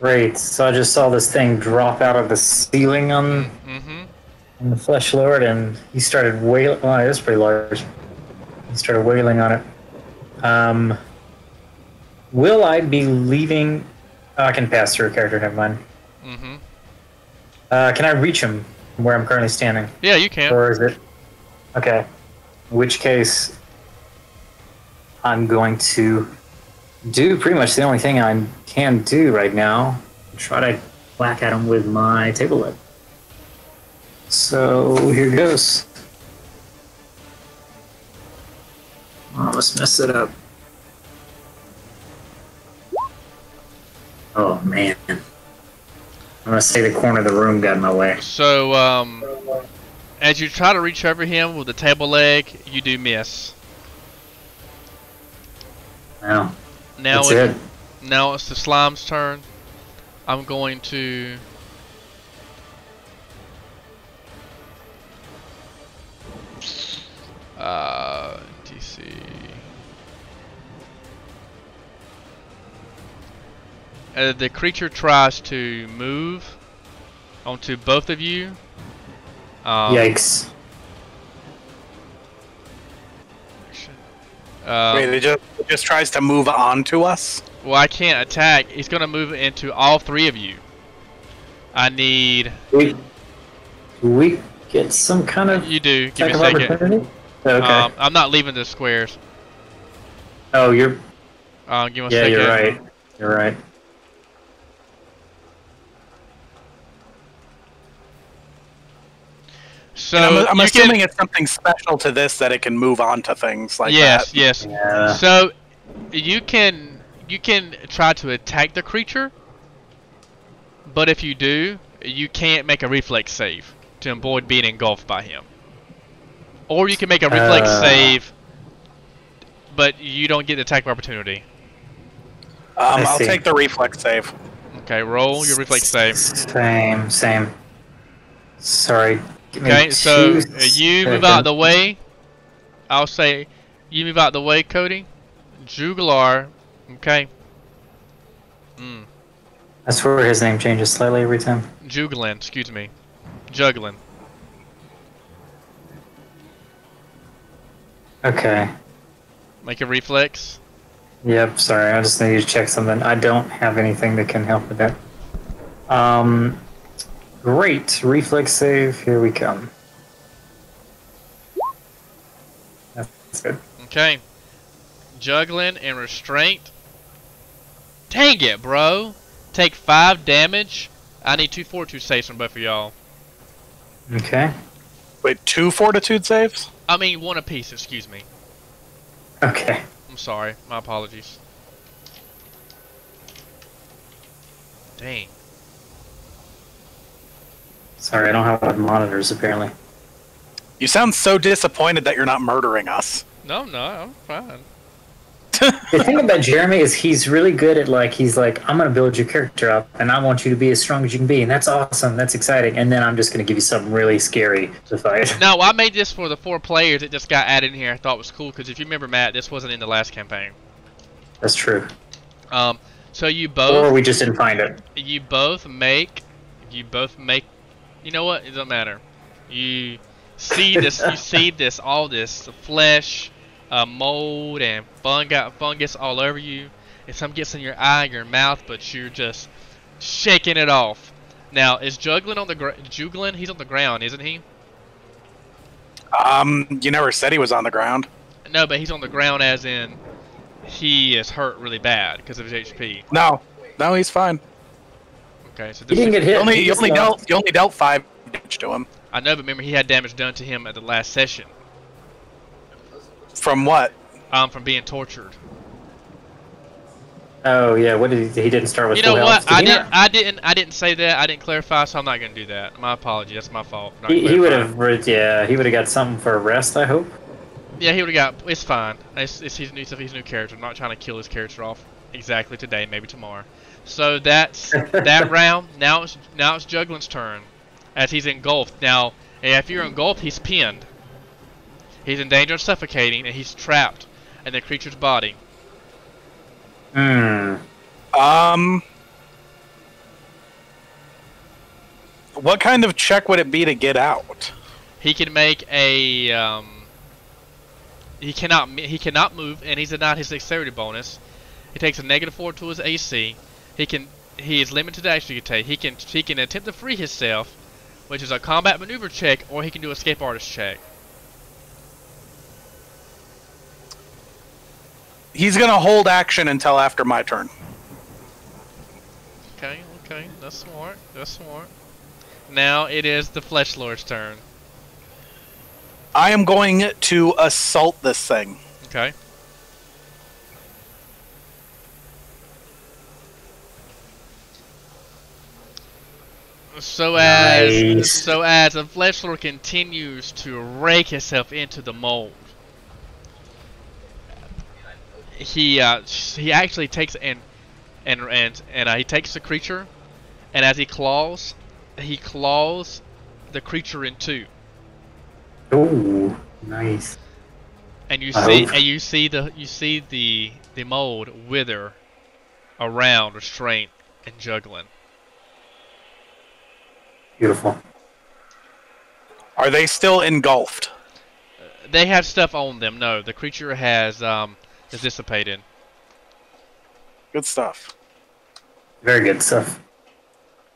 C: Great. So I just saw this thing drop out of the ceiling on,
A: Mm-hmm.
C: on the Flesh Lord, and he started wailing. Well, it was pretty large. He started wailing on it. Um, will I be leaving? Oh, I can pass through a character. Never mind.
A: Mm-hmm.
C: Uh, can I reach him where I'm currently standing,
A: Yeah, you can.
C: or is it? Okay. In which case, I'm going to do pretty much the only thing I can do right now. Try to whack at him with my table leg. So here goes. Oh, let's mess it up. Oh man. I'm gonna say the corner of the room got in my way.
A: So um, as you try to reach over him with the table leg, you do miss.
C: Wow.
A: Now
C: That's
A: it,
C: it.
A: now it's the slime's turn. I'm going to. Uh, Uh, the creature tries to move onto both of you. Um,
C: Yikes.
A: Um,
D: Wait, it just it just tries to move onto us.
A: Well, I can't attack. He's gonna move into all three of you. I need.
C: We, we get some kind of
A: You do. Give me a second.
C: opportunity? Okay.
A: Um, I'm not leaving the squares.
C: oh, you're.
A: Uh, give me a
C: Yeah,
A: second.
C: you're right. You're right.
A: So
D: And I'm, I'm assuming
A: can,
D: it's something special to this that it can move on to things like
A: yes,
D: that.
A: yes.
C: Yeah.
A: So you can you can try to attack the creature, but if you do, you can't make a reflex save to avoid being engulfed by him. Or you can make a reflex
C: Uh.
A: save, but you don't get the attack of opportunity.
D: Um,
C: I
D: I'll
C: see.
D: take the reflex save.
A: Okay, roll your reflex save.
C: Same, same. Sorry.
A: Okay, so uh, you move out
C: seconds.
A: the way. I'll say you move out the way, Cody. Juglar. Okay. Mm.
C: I swear his name changes slightly every time.
A: Juglin, excuse me. Juggling.
C: Okay.
A: Make a reflex.
C: Yep, sorry, I just need to check something. I don't have anything that can help with that. Um, great. Reflex save, here we come. That's good.
A: Okay. Juggling and restraint. Dang it, bro. Take five damage. I need two fortitude saves from both of y'all.
C: Okay.
D: Wait, two fortitude saves?
A: I mean, one apiece, excuse me.
C: Okay.
A: I'm sorry. My apologies. Dang.
C: Sorry, I don't have monitors apparently.
D: You sound so disappointed that you're not murdering us.
A: No, no, I'm fine. (laughs)
C: the thing about Jeremy is he's really good at like he's like I'm gonna build your character up and I want you to be as strong as you can be and that's awesome that's exciting and then I'm just gonna give you something really scary to fight.
A: No, I made this for the four players that just got added in here. I thought was cool because if you remember, Matt, this wasn't in the last campaign.
C: That's true.
A: Um, so you both Or
C: we just didn't find it.
A: you both make you both make you know what? It doesn't matter. You see this you (laughs) see this all this flesh uh, mold and fungi, fungus all over you. And some gets in your eye your mouth but you're just shaking it off. Now is juggling on the gr- juggling? He's on the ground isn't he?
D: Um, you never said he was on the ground.
A: no but he's on the ground as in he is hurt really bad because of his hp
D: No, no, he's fine.
A: Okay so
C: He didn't get
D: You only, you only dealt, you only dealt five damage to him.
A: i know but remember he had damage done to him at the last session
D: From what?
A: um, from being tortured
C: Oh yeah, what did he? He didn't start with
A: You know what?
C: Did
A: I didn't.
C: not?
A: I didn't. I didn't say that. I didn't clarify, so I'm not gonna do that. My apology. That's my fault.
C: He, he would have, yeah, he would have got something for a rest. I hope.
A: Yeah, he would have got. It's fine. It's, it's his new stuff. He's new character. I'm not trying to kill his character off exactly today. Maybe tomorrow. So that's that (laughs) round. Now it's now it's Juglin's turn, as he's engulfed. Now, if you're engulfed, he's pinned. He's in danger of suffocating, and he's trapped in the creature's body.
C: Hmm.
D: Um, what kind of check would it be to get out?
A: He can make a. Um, he cannot. He cannot move, and he's denied his dexterity bonus. He takes a negative four to his AC. He can. He is limited to action he can take. He can. He can attempt to free himself, which is a combat maneuver check, or he can do escape artist check.
D: He's gonna hold action until after my turn.
A: Okay. Okay. That's smart. That's smart. Now it is the Flesh Lord's turn.
D: I am going to assault this thing.
A: Okay. So as
C: Nice.
A: so as the flesh lord continues to rake himself into the mold, he uh, he actually takes and and and and uh, he takes the creature, and as he claws, he claws the creature in two,
C: Ooh, nice.
A: and you
C: I
A: see
C: hope-
A: and you see the you see the the mold wither around restraint and juggling.
C: Beautiful.
D: Are they still engulfed?
A: They have stuff on them. No, the creature has um is dissipated.
D: Good stuff.
C: Very good stuff.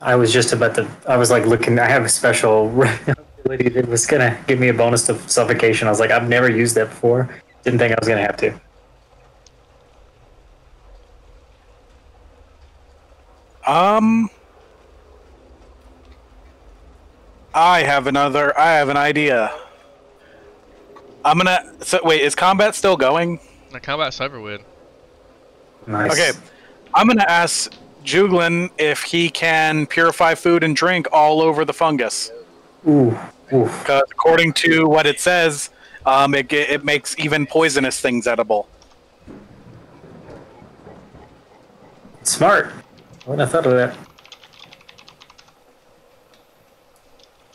C: I was just about to. I was like looking. I have a special (laughs) ability that was gonna give me a bonus to suffocation. I was like, I've never used that before. Didn't think I was gonna have to.
D: Um, I have another. I have an idea. I'm gonna. So wait, is combat still going?
A: The combat's over with.
C: Nice.
D: Okay, I'm gonna ask Juglin if he can purify food and drink all over the fungus.
C: Ooh. Ooh.
D: Because according to what it says, um, it, it makes even poisonous things edible.
C: Smart. I wouldn't have thought of that.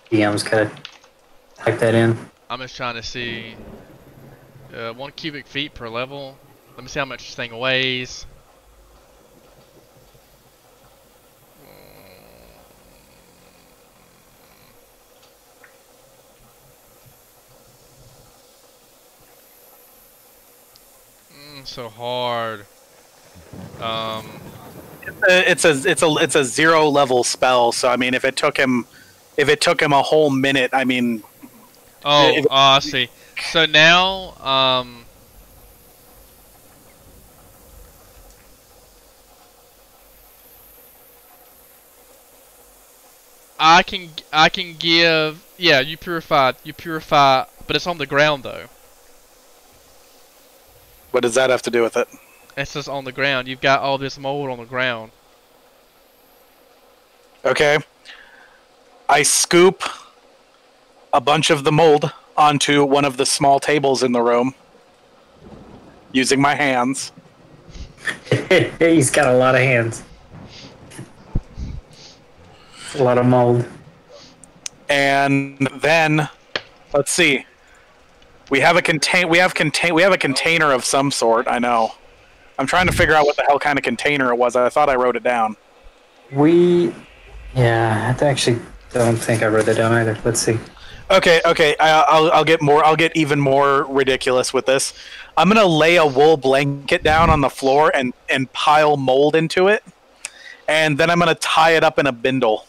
C: DM's gotta type that in.
A: I'm just trying to see uh, one cubic feet per level. Let me see how much this thing weighs. Mm, so hard. Um,
D: It's a it's a it's a zero level spell. So I mean, if it took him if it took him a whole minute, I mean,
A: oh,
D: if-
A: oh, I see. So now, um, I can I can give yeah you purify you purify but it's on the ground though
D: what does that have to do with it?
A: it's just on the ground you've got all this mold on the ground
D: Okay. I scoop a bunch of the mold onto one of the small tables in the room using my hands. (laughs)
C: He's got a lot of hands. A lot of mold.
D: and then let's see. We have a contain. We have contain. We have a container of some sort. I know. I'm trying to figure out what the hell kind of container it was. I thought I wrote it down.
C: We, yeah, I actually don't think I wrote that down either. Let's see.
D: Okay, okay. I, I'll I'll get more. I'll get even more ridiculous with this. I'm gonna lay a wool blanket down on the floor and and pile mold into it, and then I'm gonna tie it up in a bindle.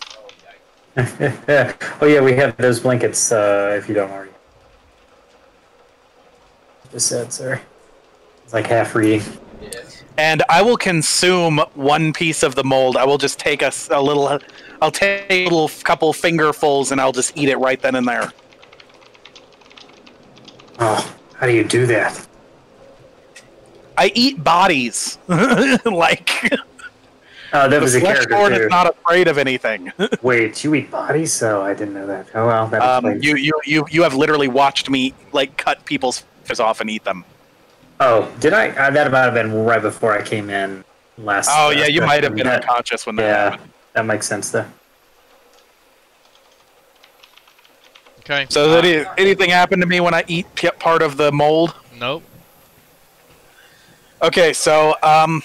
D: (laughs)
C: oh yeah, we have those blankets. Uh, if you don't already. Just said, sorry. It's like half reading.
D: And I will consume one piece of the mold. I will just take a little. I'll take a little couple fingerfuls and I'll just eat it right then and there.
C: Oh, how do you do that?
D: I eat bodies. (laughs) like
C: Oh, that
D: the
C: was a character
D: lord is not afraid of anything. (laughs)
C: Wait, you eat bodies? So I didn't know that. Oh well, that
D: um, you, you you you have literally watched me like cut people's fingers off and eat them.
C: Oh, did I? Uh, that might have been right before I came in last.
D: Oh
C: uh,
D: yeah, you might have been
C: that,
D: unconscious when that
C: Yeah,
D: happened.
C: that makes sense though.
A: Okay.
D: So did anything happen to me when I eat part of the mold?
A: Nope.
D: Okay, so um,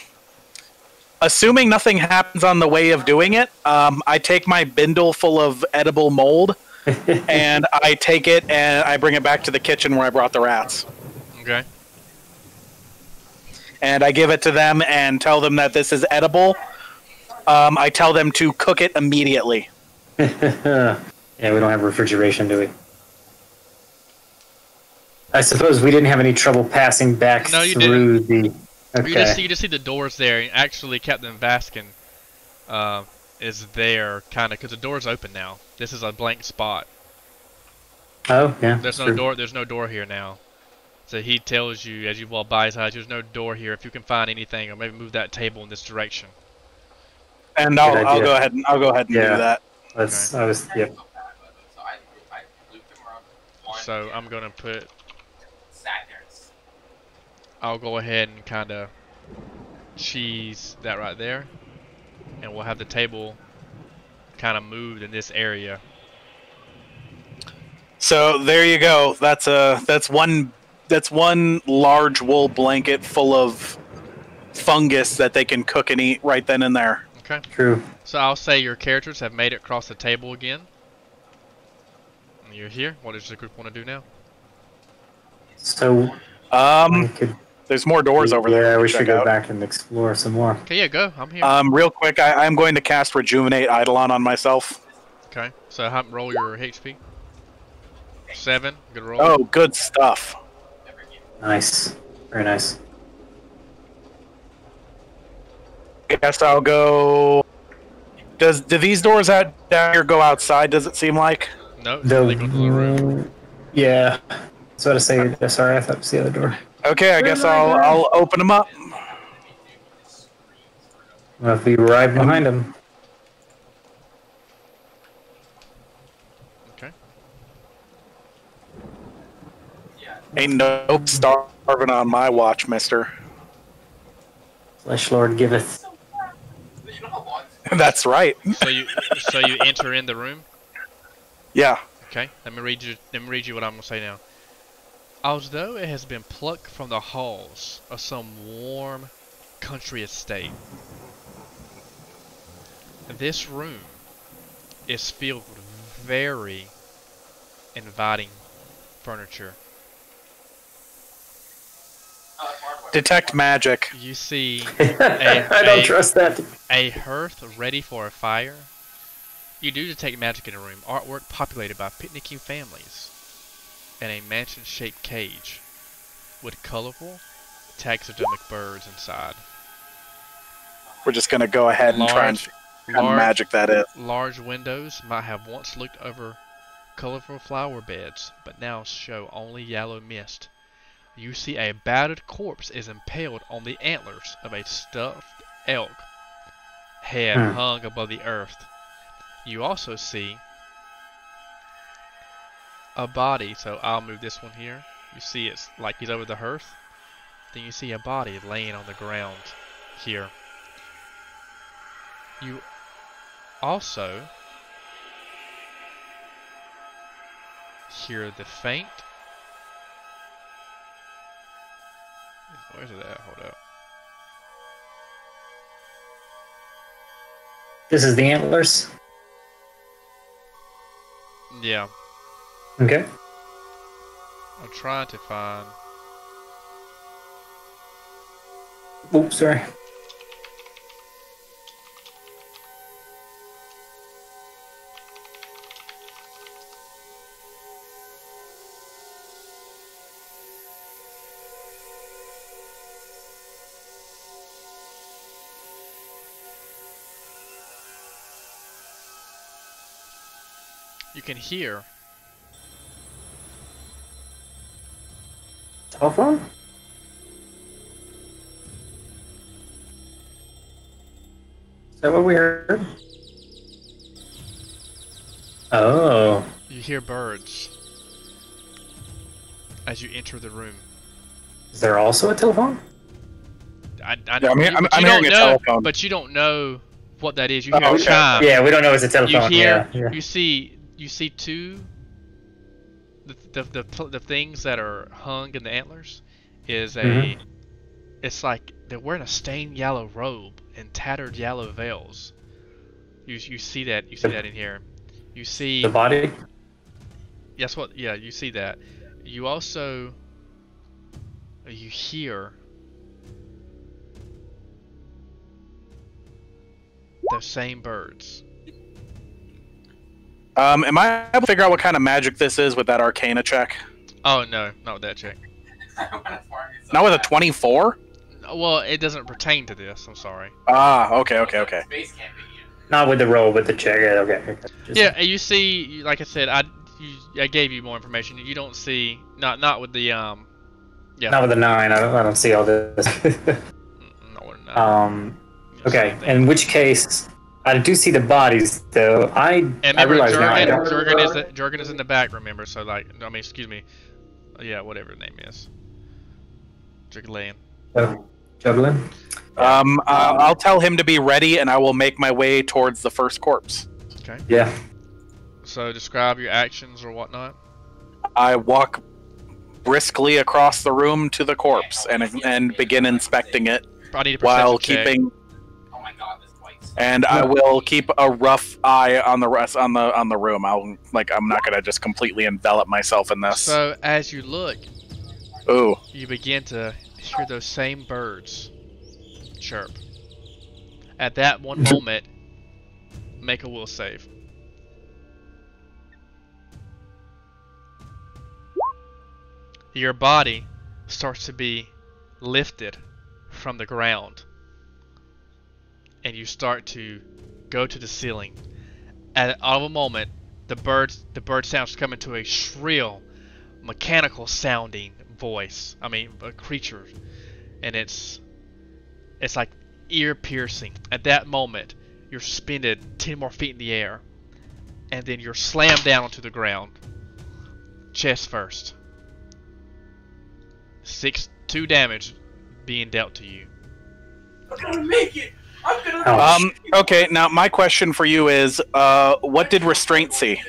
D: assuming nothing happens on the way of doing it, um, I take my bindle full of edible mold (laughs) and I take it and I bring it back to the kitchen where I brought the rats.
A: Okay.
D: And I give it to them and tell them that this is edible. Um, I tell them to cook it immediately. (laughs)
C: yeah, we don't have refrigeration, do we? I suppose we didn't have any trouble passing back
A: No, you
C: through the. Okay.
A: You just see, you just see the doors there. Actually, Captain Vaskin uh, is there, kind of, because the door's open now. This is a blank spot.
C: oh yeah.
A: There's no
C: true.
A: door. There's no door here now. So he tells you as you walk by his house, there's no door here. If you can find anything, or maybe move that table in this direction.
D: And I'll, I'll go ahead and I'll go ahead and
C: Yeah.
D: do that.
C: That's. I was. Yep.
E: So I, I looped him around one,
A: So I'm gonna put.
E: sat there and s-
A: I'll go ahead and kind of cheese that right there, and we'll have the table kind of moved in this area.
D: So there you go. That's a that's one that's one large wool blanket full of fungus that they can cook and eat right then and there.
A: Okay.
C: True.
A: So I'll say your characters have made it across the table again. You're here. What does the group want to do now?
C: So
D: Um,
C: could.
D: there's more doors over there.
C: Yeah, we
D: to
C: should go
D: out.
C: back and explore some more.
A: Okay, yeah, go. I'm here.
D: Um, real quick, I, I'm going to cast Rejuvenate Eidolon on myself.
A: okay. So how, roll your HP. Seven. Good roll.
D: Oh, good stuff.
E: Never get
C: Nice. Very nice.
D: Guess I'll go. Does do these doors out down here go outside? Does it seem like?
A: No, it's
C: The
A: illegal to the room.
C: Yeah. So I was about to say. Sorry, I thought it was the other door.
D: Okay, I guess I'll I'll open them up.
C: Well, if we right behind him.
D: Ain't no starving on my watch, Mister.
C: Flesh Lord giveth.
E: You know what?
D: That's right.
A: So you so you enter in the room.
D: Yeah.
A: Okay. Let me read you. Let me read you what I'm gonna say now. Although it has been plucked from the halls of some warm country estate, this room is filled with very inviting furniture.
D: Detect magic.
A: You see (laughs)
C: I don't
A: a-
C: trust that.
A: a hearth ready for a fire. You do detect magic in the room. Artwork populated by picnicking families. And a mansion-shaped cage with colorful taxidermic birds inside.
D: We're just gonna go ahead and try and
A: Large,
D: figure out what kind of magic that is.
A: large windows might have once looked over colorful flower beds, but now show only yellow mist. You see a battered corpse is impaled on the antlers of a stuffed elk, head
C: Hmm.
A: hung above the earth. You also see a body, so I'll move this one here. You see it's like he's over the hearth. Then you see a body laying on the ground. here. You also hear the faint. Where's it at? Hold up.
C: This is the antlers.
A: Yeah,
C: Okay.
A: I'm trying to find.
C: Oops, sorry.
A: Can hear
C: Telephone? Is that what we heard? Oh.
A: you hear birds as you enter the room.
C: Is there also a telephone?
A: I, I,
D: Yeah, I'm hear- I'm- I'm
A: don't
D: hearing a
A: know,
D: telephone.
A: but you don't know what that is. You
C: Oh,
A: hear a chime.
C: Yeah, we don't know it's a telephone.
A: you
C: telephone.
A: hear
C: yeah, yeah.
A: you see you see two the, the the the things that are hung in the antlers is a
C: Mhm.
A: it's like they're wearing a stained yellow robe and tattered yellow veils you you see that you see that in here you see
C: The body?
A: that's what yeah you see that you also you hear the same birds
D: Um, am I able to figure out what kind of magic this is with that Arcana check?
A: oh no not with that check (laughs)
D: Not with a 24?
A: well it doesn't pertain to this i'm sorry
D: Ah, okay, okay, okay.
E: Space camping. you.
C: Not with the roll, with the check. Yeah, okay. okay. Just-
A: Yeah, and you see, like I said, I you, I gave you more information. You don't see not not with the um, yeah,
C: Not with the nine. I don't, I don't see all this. (laughs)
A: not with the-
C: um. Okay. In which case, I do see the bodies, though. I
A: and
C: I
A: remember,
C: realize now. I don't-
A: Jurgen is the, Jurgen is in the back. Remember, so like, I mean, excuse me, yeah, whatever the name is, Jurgen.
C: Oh, juggling.
D: Um, uh, I'll tell him to be ready, and I will make my way towards the first corpse.
A: Okay,
C: Yeah.
A: so describe your actions or whatnot.
D: I walk briskly across the room to the corpse and and begin inspecting it
A: I need a
D: while keeping.
E: Oh
D: And I will keep a rough eye on the rest on the on the room. I'll like I'm not gonna just completely envelop myself in this.
A: So as you look,
D: Ooh,
A: you begin to hear those same birds chirp. At that one mm-hmm. moment, make a will save. Your body starts to be lifted from the ground, and you start to go to the ceiling. At out of a moment, the birds the bird sounds come into a shrill, mechanical sounding voice. I mean, a creature, and it's it's like ear piercing. At that moment, you're suspended ten more feet in the air, and then you're slammed down onto the ground, chest first. Six two damage being dealt to you.
E: I'm gonna make it. I'm gonna.
D: Um. Okay. Now my question for you is, uh, what did restraint see?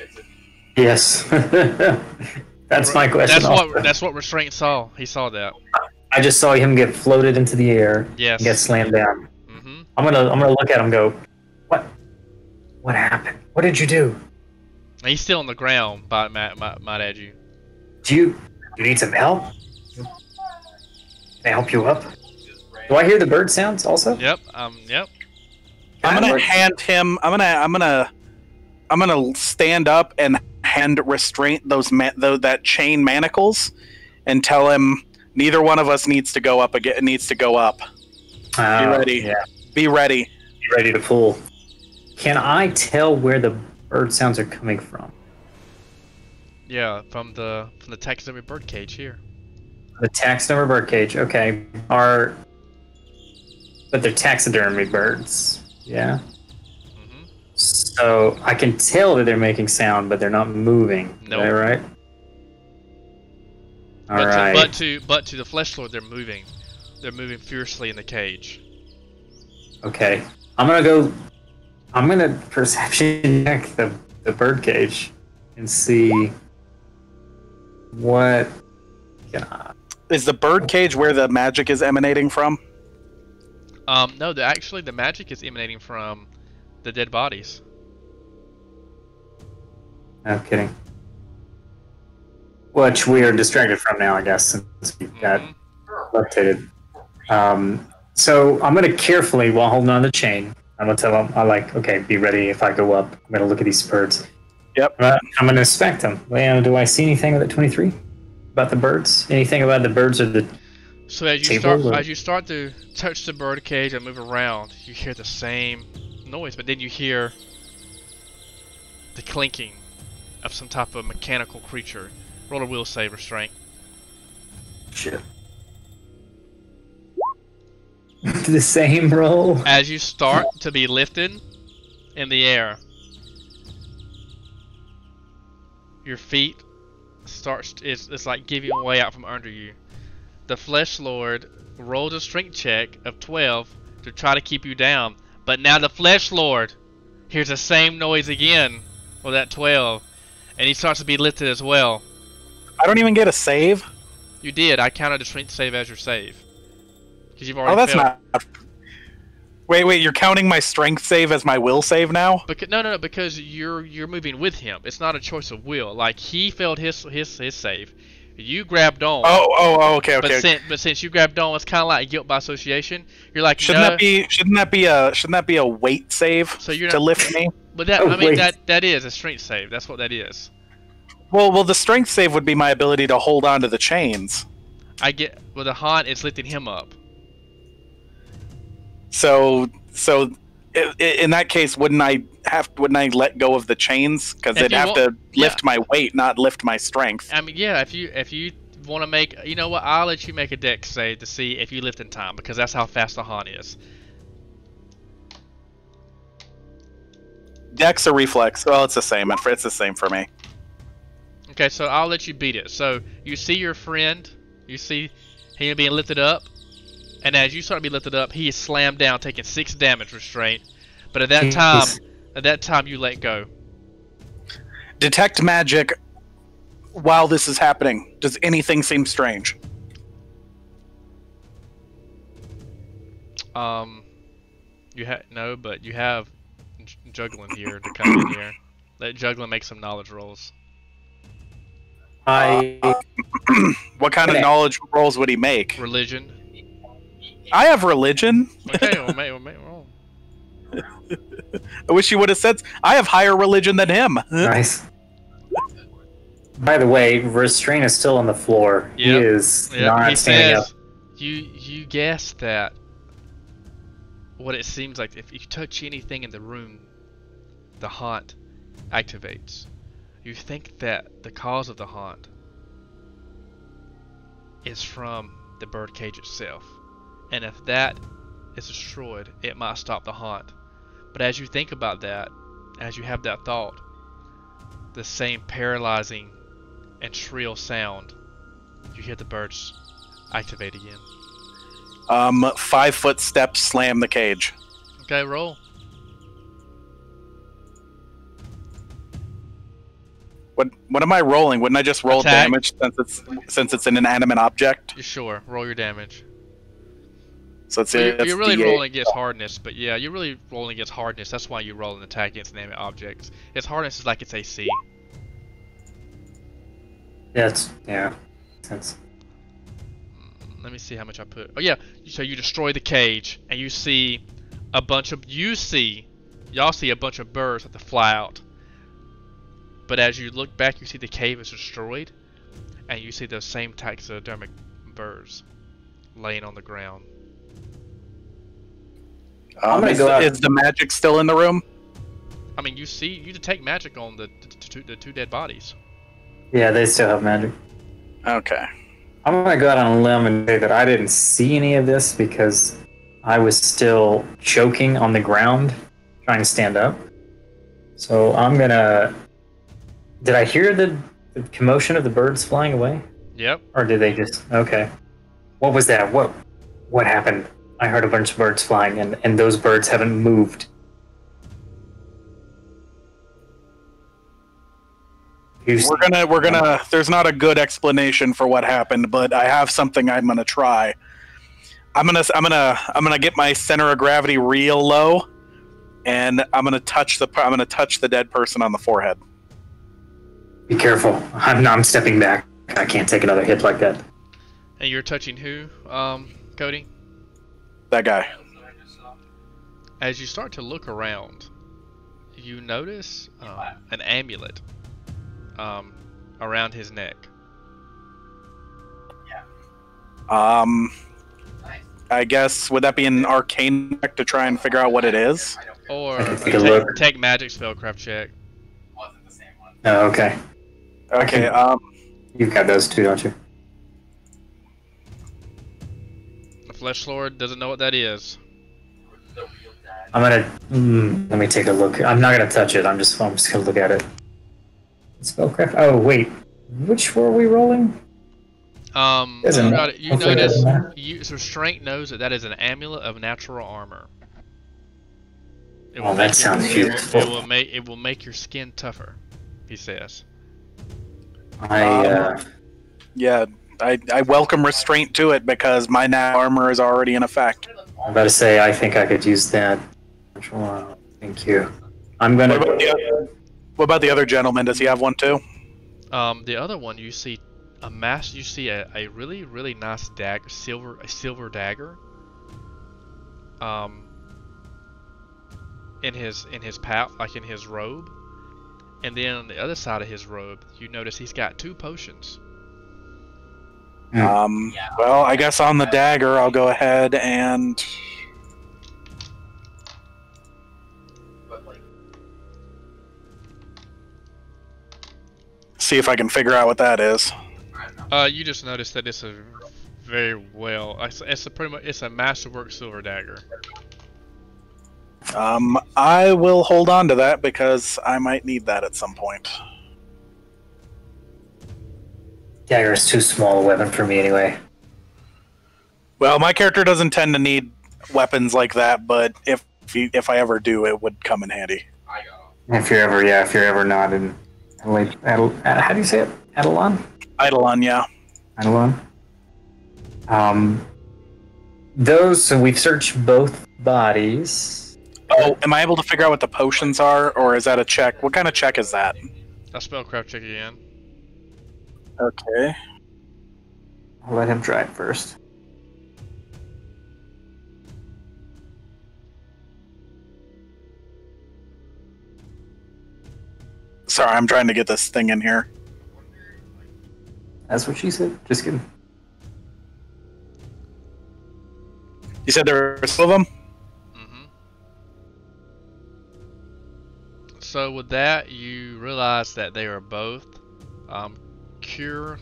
C: Yes. (laughs) That's my question.
A: That's
C: also.
A: what that's what restraint saw. He saw that.
C: I just saw him get floated into the air
A: Yes.
C: and get slammed down.
A: hmm
C: I'm gonna I'm gonna look at him. and Go. What? What happened? What did you do?
A: He's still on the ground. By might, might, might add you.
C: Do you you need some help? Can I help you up? Do I hear the bird sounds also?
A: Yep. Um. Yep.
D: I'm gonna hand him. I'm gonna. I'm gonna. I'm gonna stand up and hand restraint those ma- tho- that chain manacles, and tell him neither one of us needs to go up again. Needs to go up.
C: Oh,
D: Be ready.
C: Yeah,
D: Be ready.
C: be ready to pull. Can I tell where the bird sounds are coming from?
A: Yeah. From the from the taxidermy bird cage here.
C: The taxidermy bird cage. Okay. Are but they're taxidermy birds. Yeah.
A: hmm
C: So I can tell that they're making sound, but they're not moving. Is
A: Nope.
C: right? All
A: but
C: right.
A: To, but to but to the flesh lord, they're moving. They're moving fiercely in the cage.
C: Okay, I'm gonna go. I'm gonna perception (laughs) check the the bird cage and see what. Yeah,
D: Is the bird cage where the magic is emanating from?
A: Um, no, the, actually the magic is emanating from the dead bodies.
C: no kidding. Which we are distracted from now, I guess, since we got
A: Mhm.
C: rotated. Um, so I'm gonna carefully, while holding on the chain, I'm gonna tell them, I like, okay, be ready if I go up. I'm gonna look at these birds.
D: Yep.
C: I'm gonna, I'm gonna inspect them. Leanna, do I see anything with the 23 about the birds? Anything about the birds or the?
A: So as you
C: Table
A: start
C: or-
A: as you start to touch the bird cage and move around, you hear the same noise, but then you hear the clinking of some type of mechanical creature. Roll a will save restraint.
C: Shit. (laughs) the same roll.
A: As you start to be lifted in the air, your feet starts it's, it's like giving way out from under you. The flesh lord rolls a strength check of 12 to try to keep you down, but now the flesh lord hears the same noise again with that 12, and he starts to be lifted as well.
D: I don't even get a save.
A: You did. I counted the strength save as your save. Because you've already
D: Oh, that's
A: failed.
D: not. Wait, wait. You're counting my strength save as my will save now?
A: Because no, no, no, because you're you're moving with him. It's not a choice of will. Like he failed his his his save, you grabbed on.
D: Oh, oh, oh. Okay,
A: But
D: okay.
A: since but since you grabbed on, it's kind of like guilt by association. You're like
D: Shouldn't
A: no.
D: that be? Shouldn't that be a? Shouldn't that be a weight save
A: So you're
D: to
A: not-
D: lift me? (laughs)
A: But that
C: Oh,
A: I mean
C: wait.
A: that that is a strength save. That's what that is.
D: Well, well, the strength save would be my ability to hold on to the chains.
A: I get well the haunt is lifting him up.
D: So, so in that case, wouldn't I have? Wouldn't I let go of the chains? Because they'd have to lift
A: yeah.
D: my weight, not lift my strength.
A: I mean yeah, if you if you want to make you know what I'll let you make a dex save to see if you lift in time because that's how fast the haunt is.
D: Dex or reflex? Well, it's the same. It's the same for me.
A: Okay, so I'll let you beat it. So you see your friend, you see him being lifted up, and as you start to be lifted up, he is slammed down, taking six damage restraint. But at that time, at that time, you let go.
D: Detect magic. While this is happening, does anything seem strange?
A: Um, you have no, but you have J- juggling here to come in here. Let juggling make some knowledge rolls.
C: I (clears throat)
D: What kind of knowledge rolls would he make?
A: Religion.
D: I have religion.
A: Okay, well, make, well, make roll. (laughs)
D: I wish you would have said. I have higher religion than him. (laughs)
C: nice. By the way, restraint is still on the floor. He is
A: Yeah,
C: not
A: he
C: standing
A: says you you guess that what it seems like if you touch anything in the room, the haunt activates. You think that the cause of the haunt is from the birdcage itself, and if that is destroyed, it might stop the haunt. But as you think about that, as you have that thought, the same paralyzing and shrill sound you hear the birds activate again.
D: Um, five foot step slam the cage.
A: Okay, roll.
D: What what am I rolling? Wouldn't I just roll
A: Attack.
D: damage since it's since it's an inanimate object?
A: You sure? Roll your damage.
D: So it's,
A: Well, you're,
D: it's
A: you're really
D: D8.
A: rolling against hardness, but yeah, you're really rolling against hardness. That's why you roll an attack against inanimate objects. Its hardness is like its AC.
C: Yeah, it's, yeah. Sense.
A: Mm, Let me see how much I put. Oh yeah, so you destroy the cage, and you see a bunch of you see, y'all see a bunch of birds have to fly out. But as you look back, you see the cave is destroyed, and you see those same taxidermic birds laying on the ground.
C: I'm
D: Um,
C: gonna
D: is,
C: go out-
D: is the magic still in the room?
A: I mean, you see, you detect magic on the the, two, the two dead bodies.
C: Yeah, they still have magic.
D: Okay.
C: I'm gonna go out on a limb and say that I didn't see any of this because I was still choking on the ground, trying to stand up. So I'm gonna. Did I hear the, the commotion of the birds flying away,
A: Yep.
C: or did they just? Okay. What was that? What? What happened? I I heard a bunch of birds flying, and, and those birds haven't moved. Houston,
D: We're gonna we're gonna. There's not a good explanation for what happened, but I have something I'm gonna try. I'm gonna I'm gonna I'm gonna get my center of gravity real low, and I'm gonna touch the I'm gonna touch the dead person on the forehead.
C: be careful. I'm, I'm stepping back. I can't take another hit like that.
A: And you're touching who, um, Cody?
D: That guy.
A: As you start to look around, you notice uh, an amulet um, around his neck. Yeah.
D: Um, I guess would that be an arcane check to try and figure out what it is?
A: Or
C: I can
A: a
C: take a
A: take,
C: look.
A: take magic spellcraft check.
E: Wasn't the same one.
C: Oh, okay.
D: Okay. Um,
C: You've got those two, don't you?
A: Flesh Lord doesn't know what that is.
E: The real dad.
C: I'm gonna. Mm, let me take a look. I'm not gonna touch it. I'm just. I'm just gonna look at it. Spellcraft. Oh wait, which were we rolling?
A: Um,
C: Doesn't
A: you,
C: ma-
A: got it- you
C: hopefully it
A: notice,
C: doesn't
A: you, so Strength knows that that is an amulet of natural armor. It
C: Oh, that sounds
A: it, will-
C: beautiful.
A: It will make it will make your skin tougher. He says.
C: I.
D: Um,
C: Uh,
D: yeah. I, I welcome restraint to it because my now armor is already in effect.
C: I'm about to say. I think I could use that. Thank you. I'm gonna.
D: about the other, what about the other gentleman? Does he have one too?
A: Um, the other one you see a mass. You see a, a really really nice dagger, silver a silver dagger. Um. In his in his pouch, like in his robe, and then on the other side of his robe, you notice he's got two potions.
D: Um,
E: Yeah.
D: well, I guess on the dagger, I'll go ahead and see if I can figure out what that is.
E: I don't know.
A: Uh, you just noticed that it's a very well. It's, it's a pretty much it's a masterwork silver dagger.
D: Um, I will hold on to that because I might need that at some point.
C: Dagger is too small a weapon for me anyway.
D: Well, my character doesn't tend to need weapons like that, but if if I ever do, it would come in handy.
E: I got off.
C: If you're ever, yeah, if you're ever not in Adelaide, Adel, how do you say it? Adelon?
D: Eidolon, yeah.
C: Adelon? Um, those, so we've searched both bodies.
D: Oh, am I able to figure out what the potions are, or is that a check? What kind of check is that?
A: A spellcraft check again.
D: Okay.
C: I'll let him try it first.
D: Sorry, I'm trying to get this thing in here.
C: That's what she said. Just kidding.
D: You said there were two of them.
A: hmm So with that, you realize that they are both um, cure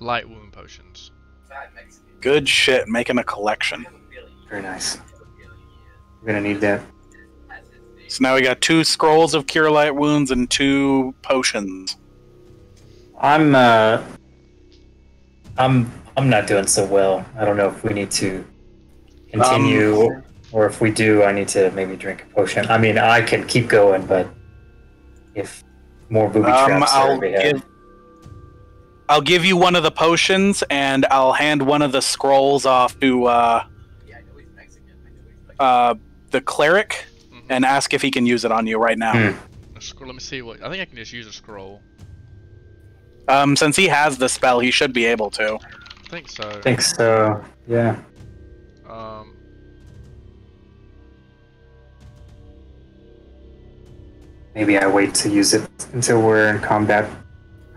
A: light wound potions.
D: Good shit, making a collection.
C: Very nice. We're gonna need that.
D: So now we got two scrolls of cure light wounds and two potions.
C: I'm, uh, I'm, I'm not doing so well. I don't know if we need to continue, or if we do, I need to maybe drink a potion. I mean, I can keep going, but if more booby
D: Um,
C: traps are
D: I'll
C: ahead.
D: give, I'll give you one of the potions, and I'll hand one of the scrolls off to uh,
E: Yeah, I know he's Mexican. I know he's Mexican.
D: uh, the cleric
A: Mhm.
D: and ask if he can use it on you right now.
C: Hmm.
A: A scroll- Let me see what. I think I can just use a scroll.
D: Um, since he has the spell, he should be able to.
A: I think so.
C: I think so. Yeah.
A: Um,
C: Maybe I wait to use it until we're in combat.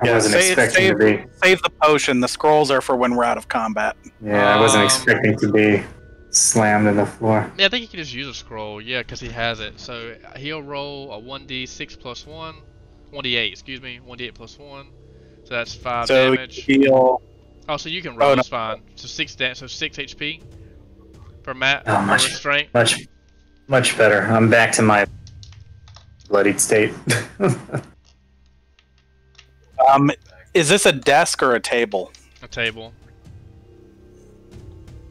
C: I
D: Yeah,
C: wasn't
D: save-
C: expecting
D: save-
C: to be.
D: Save the potion. The scrolls are for when we're out of combat.
C: Yeah, I wasn't
A: Um,
C: expecting to be slammed in the floor.
A: yeah, I think he can just use a scroll. Yeah, because he has it. So he'll roll a 1d6 plus 1. 1d8, excuse me. 1d8 plus 1. So that's 5
D: so
A: damage.
D: heal.
A: Oh, so you can roll.
D: Oh, no.
A: It's fine. So 6 da- so 6 HP for Matt.
C: Oh,
A: for
C: much-
A: restraint.
C: Much, much better. I'm back to my bloodied state. (laughs)
D: Um, is this a desk or a table?
A: A table.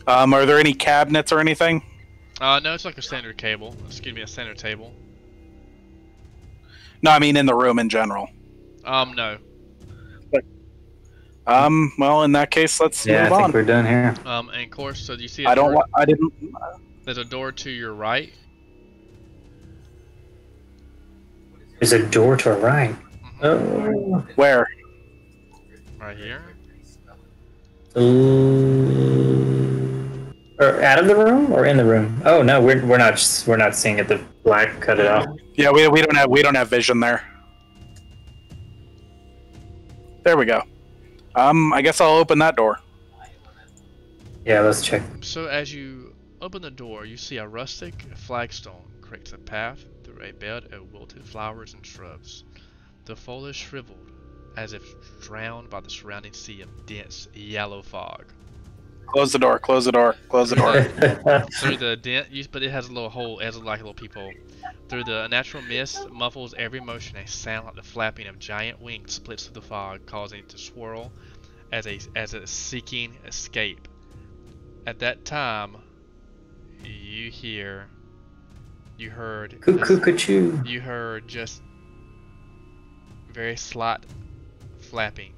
D: Um, are there any cabinets or anything?
A: Uh, no, it's like a standard cable. Excuse me, a standard table.
D: No, I mean in the room in general.
A: Um, no.
D: Um, well, in that case, let's
C: Yeah, I think
D: on.
C: we're done here.
A: Um, and of course, so you see. a
D: I don't.
A: door-
D: I didn't.
A: There's a door to your right.
C: There's a door to our right. Oh.
D: Where?
A: Right here.
C: Or out of the room or in the room? Oh no, we're we're not we're not seeing it. The black cut it out.
D: Yeah, we, we don't have we don't have vision there. There we go. Um, I guess I'll open that door.
C: Yeah, let's check.
A: So as you open the door, you see a rustic flagstone creates a path through a bed of wilted flowers and shrubs. The foliage shriveled, as if drowned by the surrounding sea of dense yellow fog.
D: Close the door. Close the door. Close the door. (laughs)
A: Through the dent, but it has a little hole, as has like a little peephole. Through the natural mist muffles every motion. A sound like the flapping of giant wings splits through the fog, causing it to swirl as a as a seeking escape. At that time, you hear, you heard,
C: Cuckoo cuckoo.
A: you heard just very slot flapping.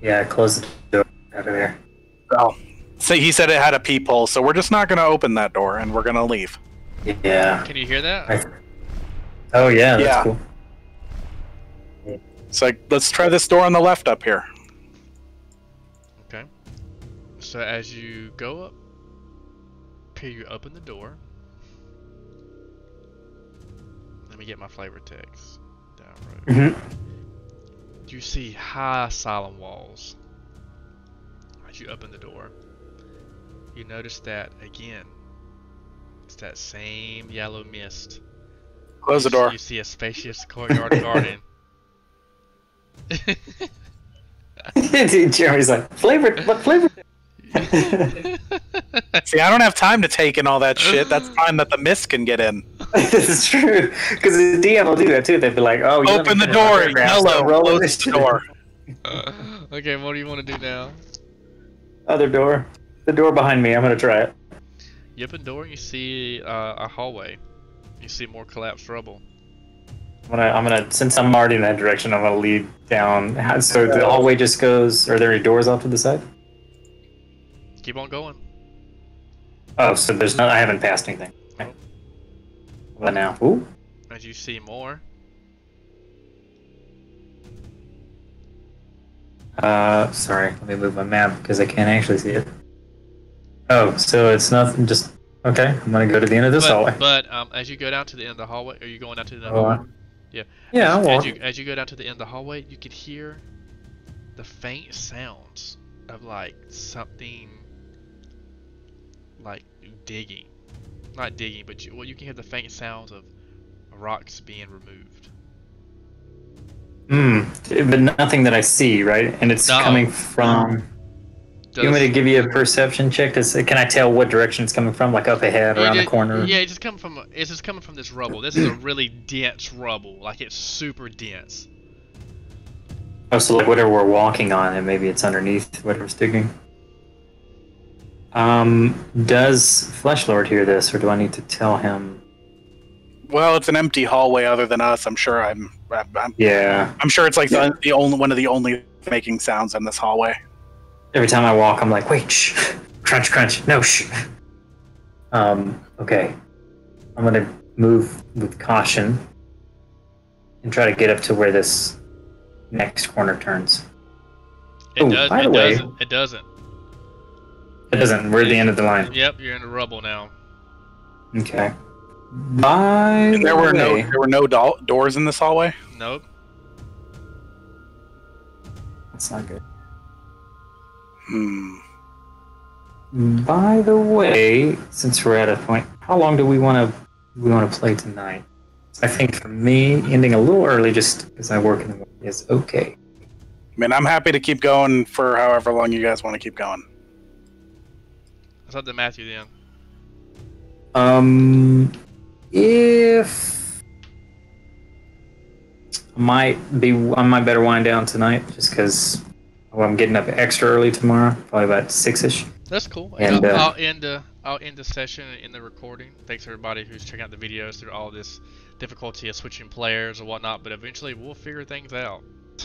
C: Yeah, close the door out of there.
D: well, so he said it had a peephole, so we're just not going to open that door, and we're going to leave.
C: Yeah.
A: Can you hear that?
C: I- Oh yeah, that's
D: Yeah.
C: cool.
D: It's like let's try this door on the left up here.
A: Okay. So as you go up, here you open the door. Let me get my flavor text down right.
C: hmm
A: You see high solemn walls. As you open the door, you notice that again. It's that same yellow mist.
D: Close the
A: You see-
D: door.
A: You see a spacious courtyard (laughs) garden. (laughs) (laughs)
C: Jeremy's like flavor. What flavor? (laughs)
D: See, I don't have time to take in all that shit. That's (laughs) time that the mist can get in.
C: this is true because the DM will do that too. They'd be like, "Oh, you
D: Open the
C: haven't finished my
D: door.
C: paragraph,
D: Yellow.
C: so roll
D: Close
C: this
D: the
C: shit."
D: door.
A: okay, what do you want to do now?
C: Other door. The door behind me. I'm gonna try it.
A: You open the door and you see uh, a hallway. You see more collapsed rubble.
C: I'm gonna, I'm gonna, since I'm already in that direction, I'm gonna lead down. So the hallway just goes. Are there any doors off to the side?
A: Keep on going.
C: Oh, so there's no. I haven't passed anything. Okay. What now? Ooh.
A: As you see more,
C: Uh, sorry. Let me move my map because I can't actually see it. Oh, so it's nothing. Just okay. I'm gonna go to the end of this
A: but,
C: hallway.
A: but um, as you go down to the end of the hallway, are you going down to the end of the
C: Oh,
A: hallway? Yeah.
C: Yeah, I'll
A: as, you as you go down to the end of the hallway, you could hear the faint sounds of like something like digging, not digging, but you, well, you can hear the faint sounds of rocks being removed.
C: Hmm. But nothing that I see, right? And it's
A: No.
C: coming from. You want me to give you a perception check to say, can I tell what direction it's coming from? Like up ahead, around the corner?
A: Yeah, it's just coming from it's just coming from this rubble. This is a (clears throat) really dense rubble, like it's super dense.
C: Oh, so like whatever we're walking on, and maybe it's underneath whatever's digging. Um, does Flesh Lord hear this, or do I need to tell him?
D: Well, it's an empty hallway. Other than us, I'm sure. I'm. I'm, I'm,
C: Yeah.
D: I'm sure it's like the, the only one of the only making sounds in this hallway.
C: Every time I walk, I'm like, wait, shh, crunch, crunch, no, shh. Um, okay. I'm gonna move with caution and try to get up to where this next corner turns.
A: It
C: Oh,
A: does.
C: by
A: It
C: the way-
A: doesn't. It doesn't.
C: It doesn't. We're at the end of the line.
A: Yep, you're in the rubble now.
C: Okay. By
D: And there
C: the
D: were no there were no do- doors in this hallway.
A: Nope.
C: That's not good.
D: Hmm.
C: By the way, since we're at a point, how long do we want to we want to play tonight? I think for me, ending a little early just because I work in the morning is okay.
D: I mean, I'm happy to keep going for however long you guys want to keep going.
A: It's up to Matthew then.
C: Um, if I might be, I might better wind down tonight just because Well, I'm getting up extra early tomorrow, probably about six ish.
A: That's cool.
C: And,
A: And, I'll,
C: uh,
A: I'll end the I'll end the session in the recording. Thanks everybody who's checking out the videos through all this difficulty of switching players or whatnot. But eventually we'll figure things out. (laughs)